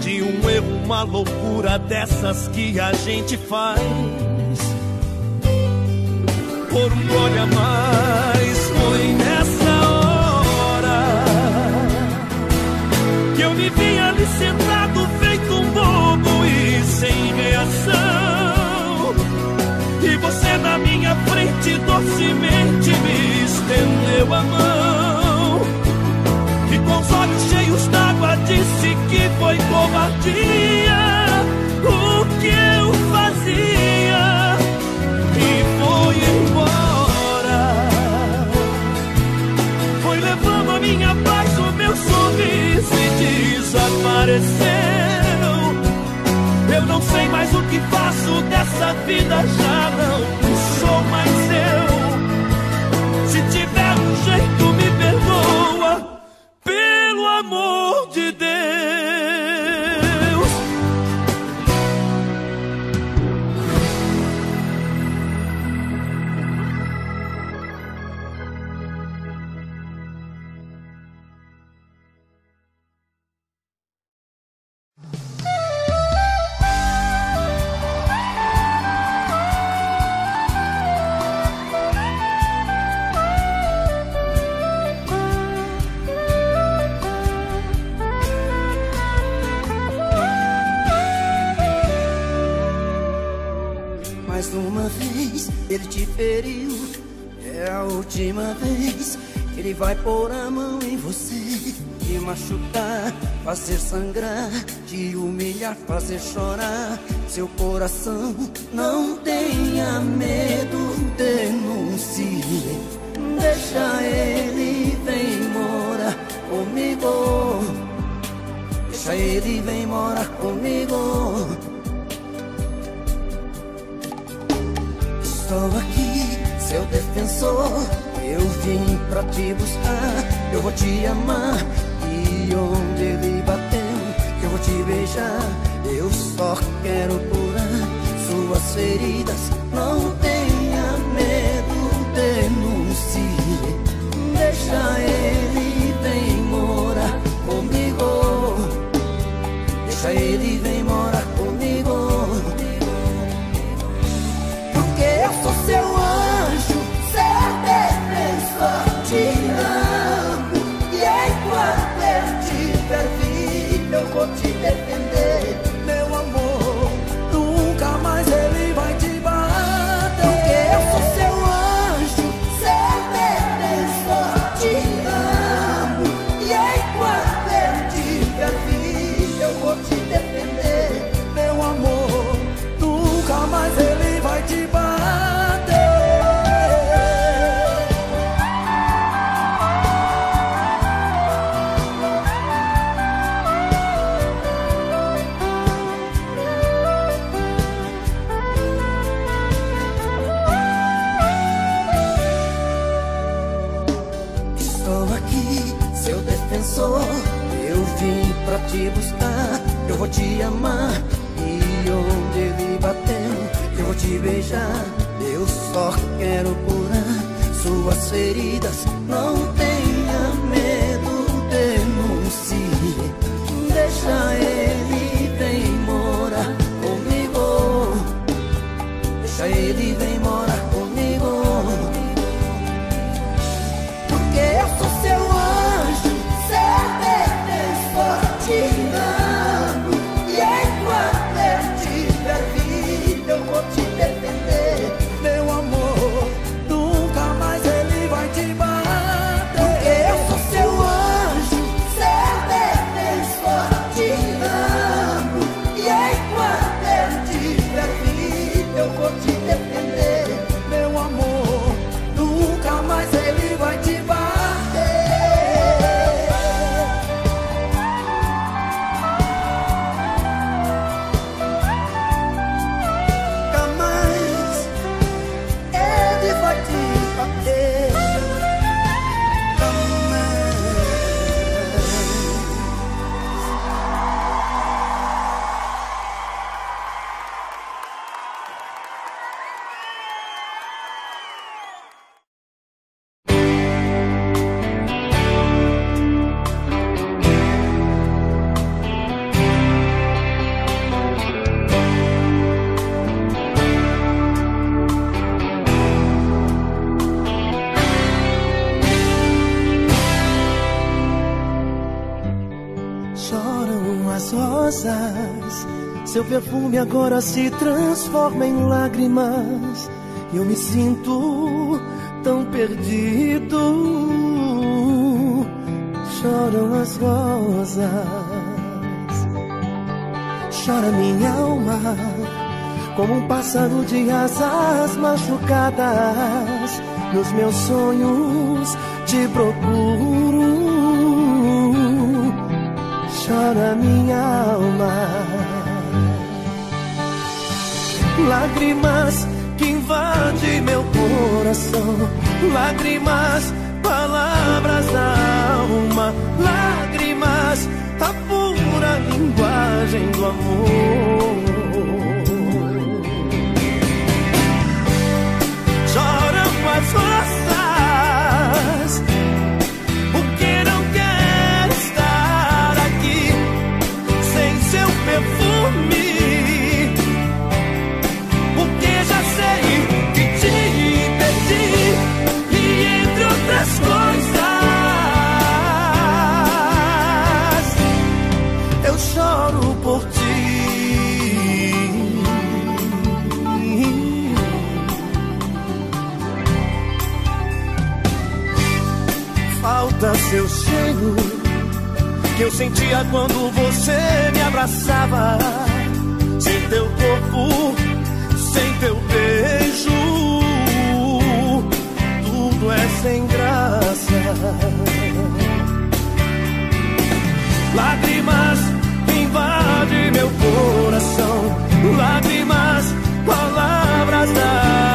De um erro, uma loucura dessas que a gente faz. Por um a mais, foi nessa que faço dessa vida, já não sou mais eu. Se tiver um jeito, fazer sangrar, te humilhar, fazer chorar. Seu coração não tenha medo, denuncie. Deixa ele, vem morar comigo. Deixa ele, vem morar comigo. Estou aqui, seu defensor. Eu vim pra te buscar. Eu vou te amar. E onde te beijar. Eu só quero curar suas feridas. Não tenha medo, denuncie. Deixa ele, vem morar comigo. Deixa ele, vem vida, eu Eu só quero curar suas feridas. Não perfume agora se transforma em lágrimas. E eu me sinto tão perdido. Choram as rosas, chora minha alma, como um pássaro de asas machucadas. Nos meus sonhos te procuro. Chora minha alma lágrimas que invadem meu coração, lágrimas, palavras da alma, lágrimas, a pura linguagem do amor. Choram as que eu sentia quando você me abraçava. Sem teu corpo, sem teu beijo, tudo é sem graça. Lágrimas invadem meu coração, lágrimas, palavras da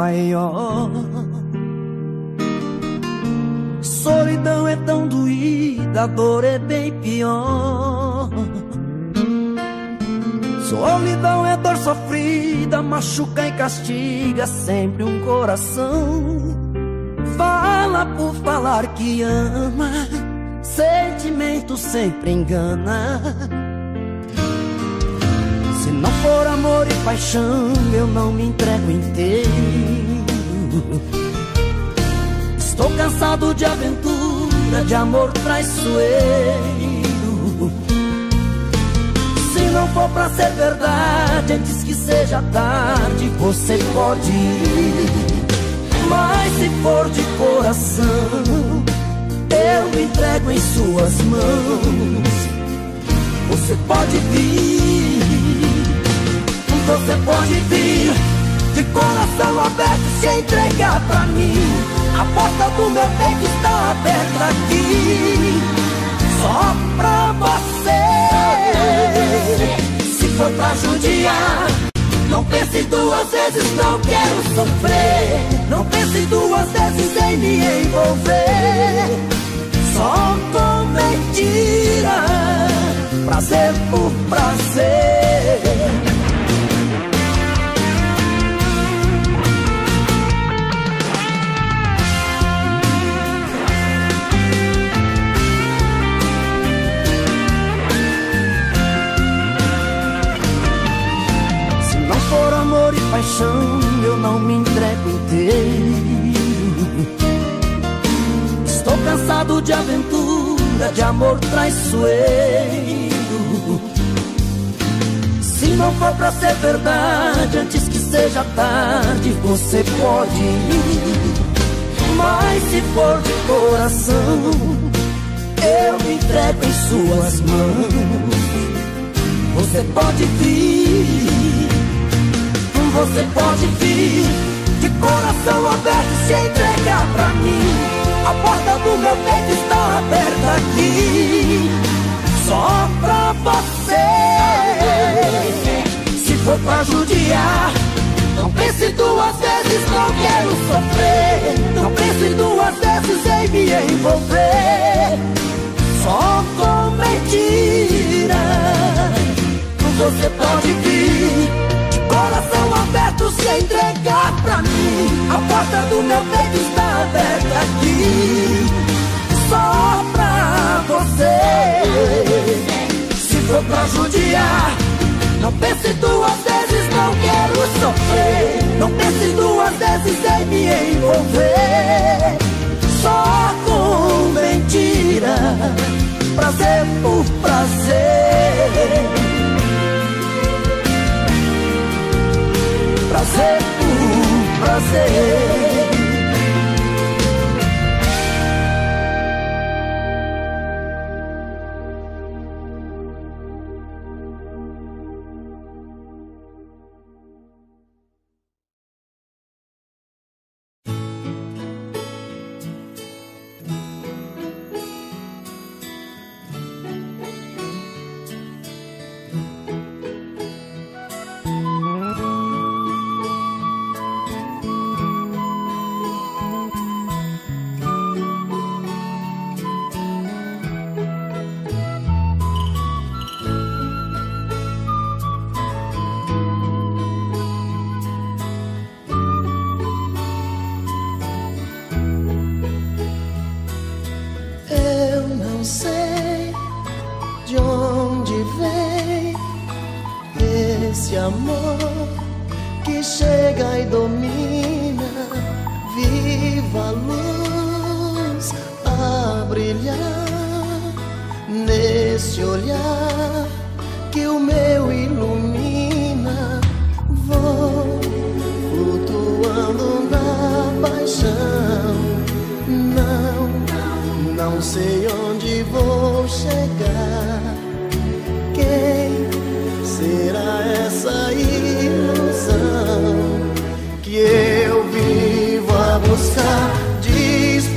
maior. Solidão é tão doída, a dor é bem pior. Solidão é dor sofrida, machuca e castiga sempre um coração. Fala por falar que ama, sentimento sempre engana. Se não for amor e paixão, eu não me entrego inteiro. *laughs* Estou cansado de aventura, de amor traiçoeiro. Se não for pra ser verdade, antes que seja tarde, você pode ir. Mas se for de coração, eu me entrego em suas mãos. Você pode vir, você pode vir De coração aberto se entregar pra mim. A porta do meu peito está aberta aqui. Só pra você. Se for pra judiar Não pense duas vezes, não quero sofrer. Não pense duas vezes em me envolver. Só com mentira Prazer por prazer amor e paixão, eu não me entrego inteiro. Estou cansado de aventura, de amor traiçoeiro. Se não for pra ser verdade, antes que seja tarde, você pode ir. Mas se for de coração, eu me entrego em suas mãos. Você pode vir, você pode vir. De coração aberto se entregar pra mim. A porta do meu peito está aberta aqui. Só pra você. Se for pra judiar Não pense duas vezes, não quero sofrer. Não pense duas vezes em me envolver. Só com mentira você pode vir coração aberto se entregar pra mim. A porta do meu peito está aberta aqui. Só pra você. Se for pra judiar Não pense duas vezes, não quero sofrer. Não pense duas vezes em me envolver. Só com mentira prazer por prazer. Prazer por prazer.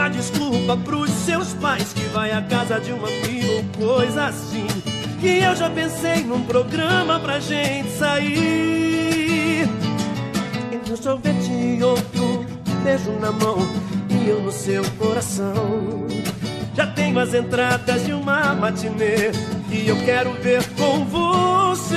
uma desculpa pros seus pais que vai à casa de uma amigo ou coisa assim. Que eu já pensei num programa pra gente sair. Entre um sorvete e outro, beijo na mão e eu no seu coração. Já tenho as entradas de uma matinê E eu quero ver com você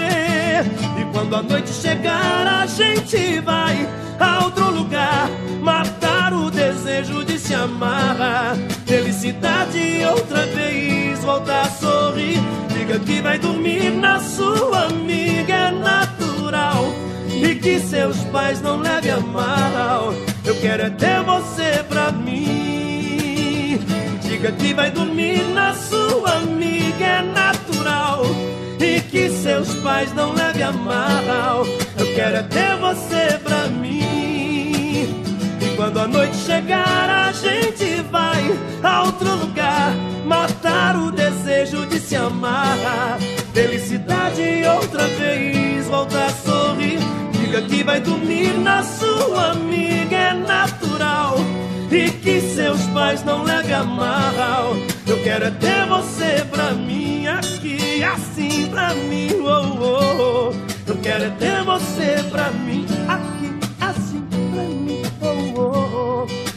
E quando a noite chegar a gente vai A outro lugar Matar o desejo de se amar Felicidade outra vez Voltar a sorrir Diga que vai dormir na sua amiga É natural E que seus pais não levem a mal Eu quero é ter você pra mim Diga que vai dormir na sua amiga, é natural. E que seus pais não levem a mal. Eu quero é ter você pra mim. Quando a noite chegar, a gente vai a outro lugar. Matar o desejo de se amar. Felicidade outra vez, volta a sorrir. Diga que vai dormir na sua amiga, é natural e que seus pais não levem mal. Eu quero é ter você pra mim aqui, assim pra mim. Oh, oh, oh. Eu quero é ter você pra mim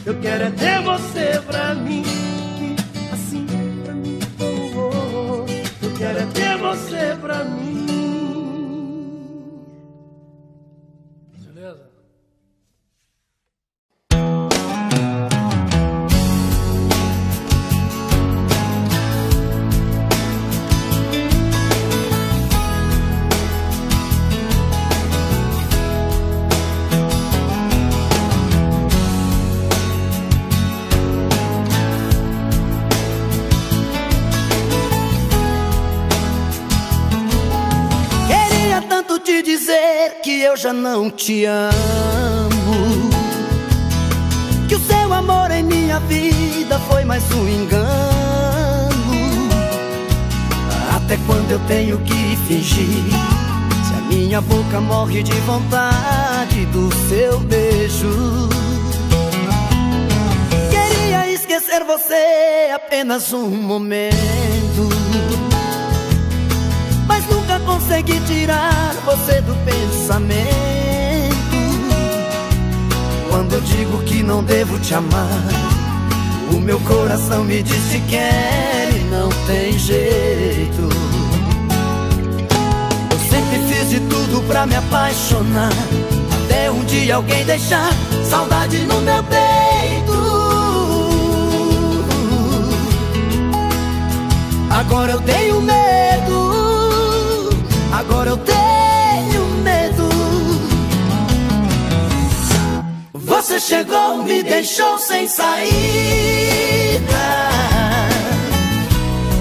Eu quero é ter você pra mim assim pra mim. Oh, oh, oh. Eu quero é ter você pra mim. Que eu já não te amo. Que o seu amor em minha vida foi mais um engano. Até quando eu tenho que fingir? Se a minha boca morre de vontade do seu beijo. Queria esquecer você apenas um momento consegui tirar você do pensamento. Quando eu digo que não devo te amar O meu coração me diz que quer e não tem jeito. Eu sempre fiz de tudo pra me apaixonar Até um dia alguém deixar saudade no meu peito. Agora eu tenho medo Você chegou, me deixou sem saída.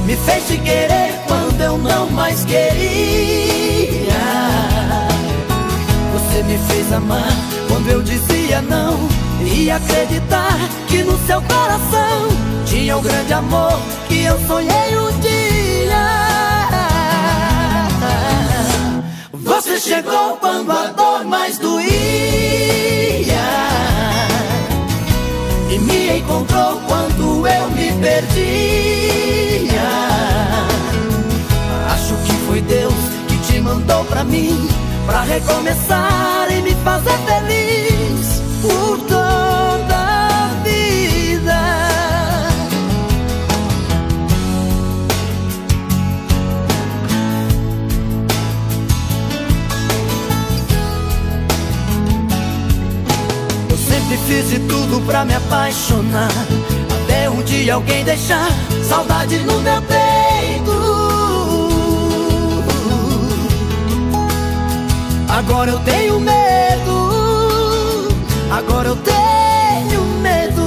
Me fez te querer quando eu não mais queria. Você me fez amar quando eu dizia não. E acreditar que no seu coração Tinha um grande amor que eu sonhei um dia. Você chegou quando a dor mais doía me encontrou quando eu me perdia. Acho que foi Deus que te mandou pra mim Pra recomeçar e me fazer Fiz de tudo pra me apaixonar. Até um dia alguém deixar saudade no meu peito. Agora eu tenho medo. Agora eu tenho medo.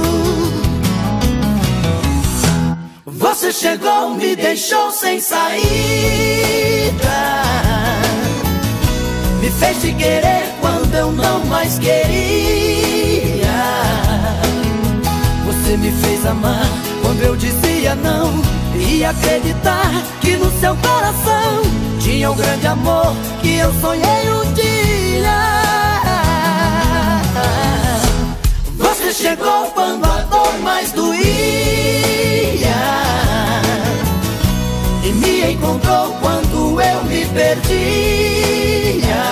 Você chegou, me deixou sem saída. Me fez te querer quando eu não mais queria Você me fez amar. Quando eu dizia não E acreditar que no seu coração Tinha um grande amor que eu sonhei um dia. Você chegou quando a dor mais doía. E me encontrou quando eu me perdia.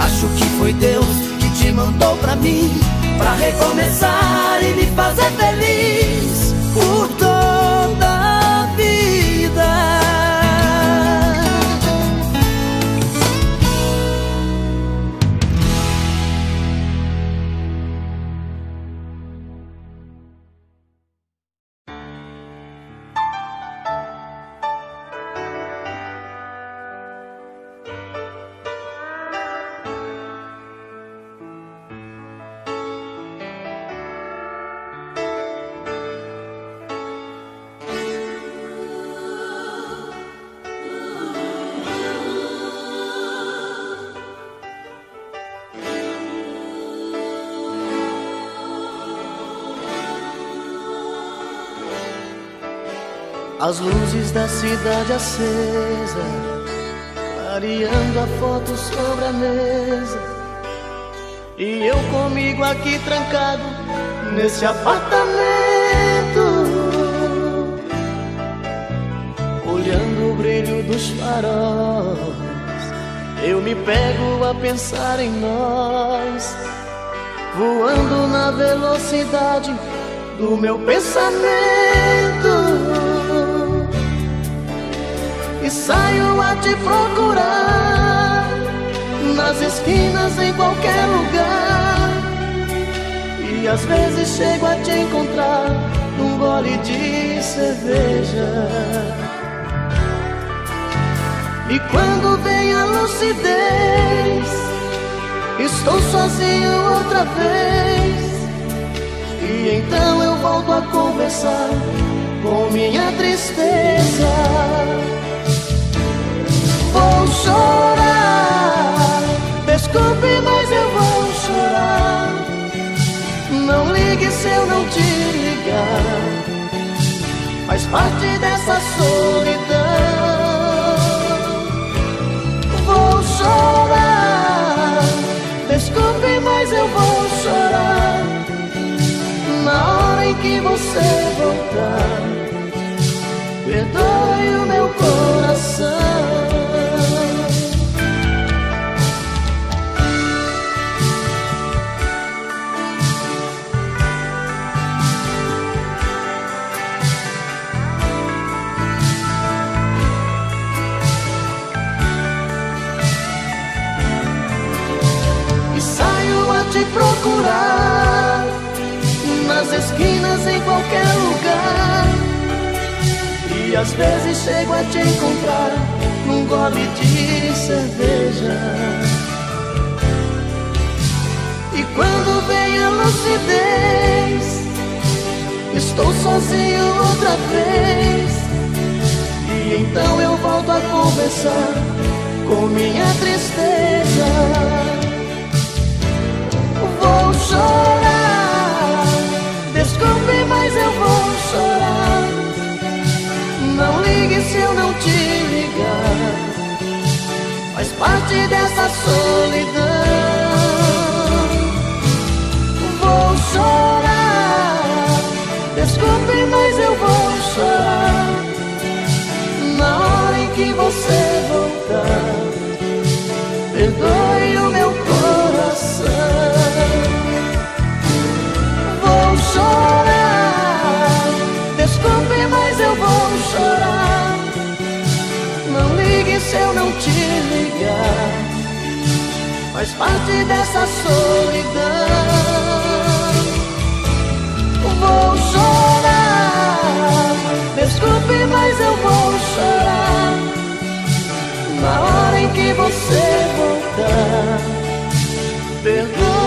Acho que foi Deus que te mandou pra mim Pra recomeçar e me fazer feliz As luzes da cidade acesa, clareando a foto sobre a mesa. E eu comigo aqui trancado nesse apartamento, olhando o brilho dos faróis. Eu me pego a pensar em nós, voando na velocidade do meu pensamento e saio a te procurar nas esquinas em qualquer lugar. E às vezes chego a te encontrar num gole de cerveja. E quando vem a lucidez estou sozinho outra vez. E então eu volto a conversar com minha tristeza vou chorar. Desculpe, mas eu vou chorar. Não ligue se eu não te ligar. Faz parte dessa solidão. Vou chorar. Desculpe, mas eu vou chorar. Na hora em que você voltar. Perdoe o meu coração. Em qualquer lugar. E às vezes chego a te encontrar num gole de cerveja. E quando vem a lucidez, estou sozinho outra vez. E então eu volto a conversar com minha tristeza. Solidão. Vou chorar. Desculpe, mas eu vou chorar. Na hora em que você voltar, parte dessa solidão. Vou chorar, desculpe, mas eu vou chorar. Na hora em que você voltar, perdoe.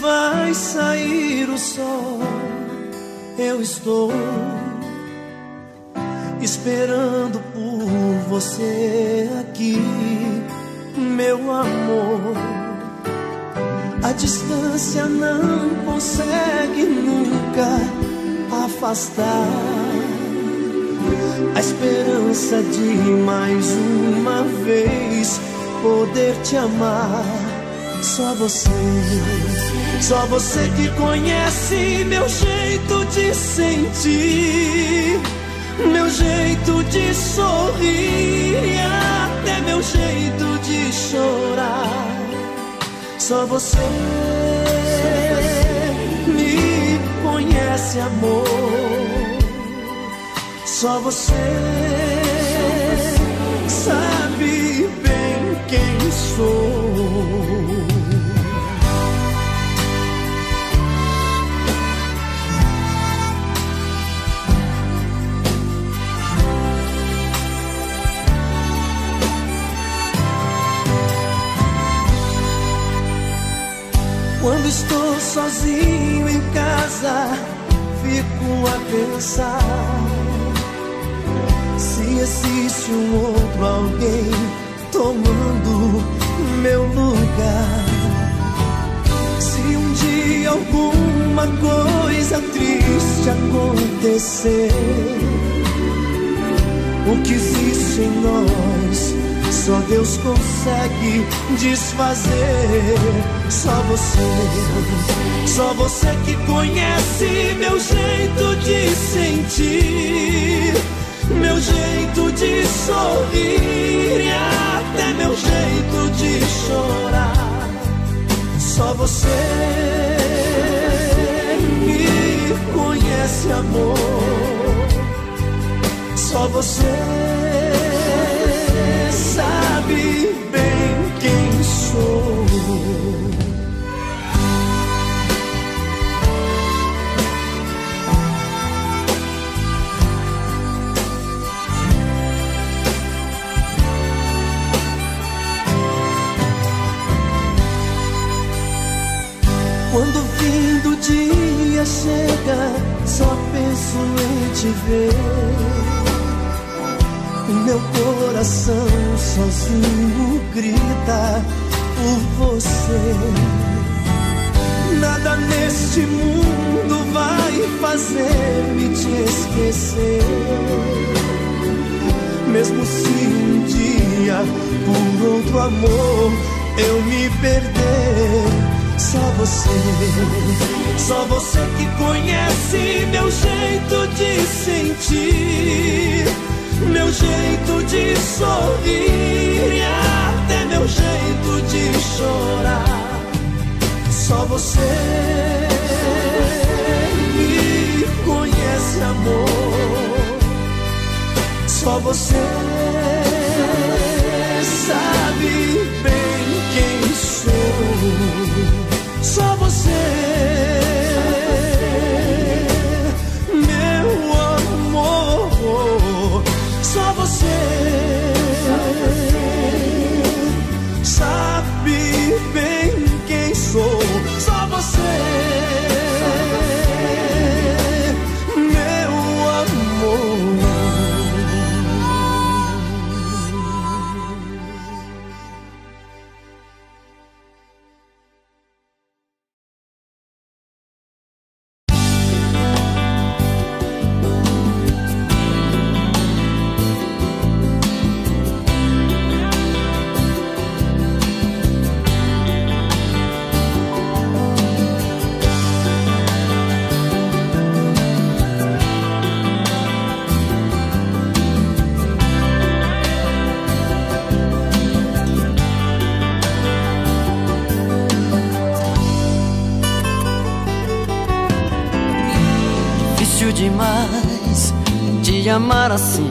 Vai sair o sol, eu estou esperando por você aqui, meu amor. A distância não consegue nunca afastar a esperança de mais uma vez poder te amar. Só você, só você que conhece meu jeito de sentir, meu jeito de sorrir, até meu jeito de chorar. Só você me conhece, amor. Só você sabe bem quem sou. Quando estou sozinho em casa, fico a pensar se existe um outro alguém tomando meu lugar. Se um dia alguma coisa triste acontecer, o que existe em nós, só Deus consegue desfazer. Só você, só você que conhece meu jeito de sentir meu jeito de sorrir e até meu jeito de chorar. Só você me conhece, amor. Só você Sabe bem quem sou. Quando o fim do dia chega, só penso em te ver. O meu coração sozinho grita por você. Nada neste mundo vai fazer-me te esquecer. Mesmo se um dia por outro amor eu me perder. Só você, só você que conhece meu jeito de sentir meu jeito de sorrir e até meu jeito de chorar. Só você me conhece, amor. Só você sabe bem quem sou. Só você. amar assim.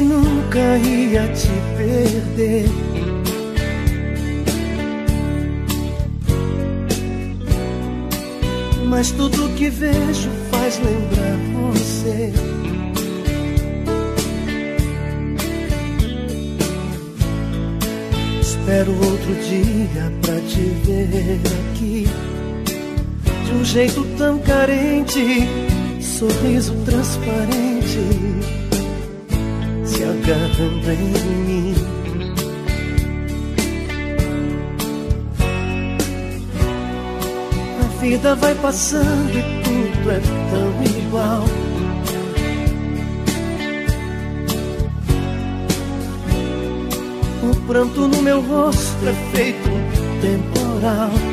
nunca ia passando e tudo é tão igual. O pranto no meu rosto é feito um temporal.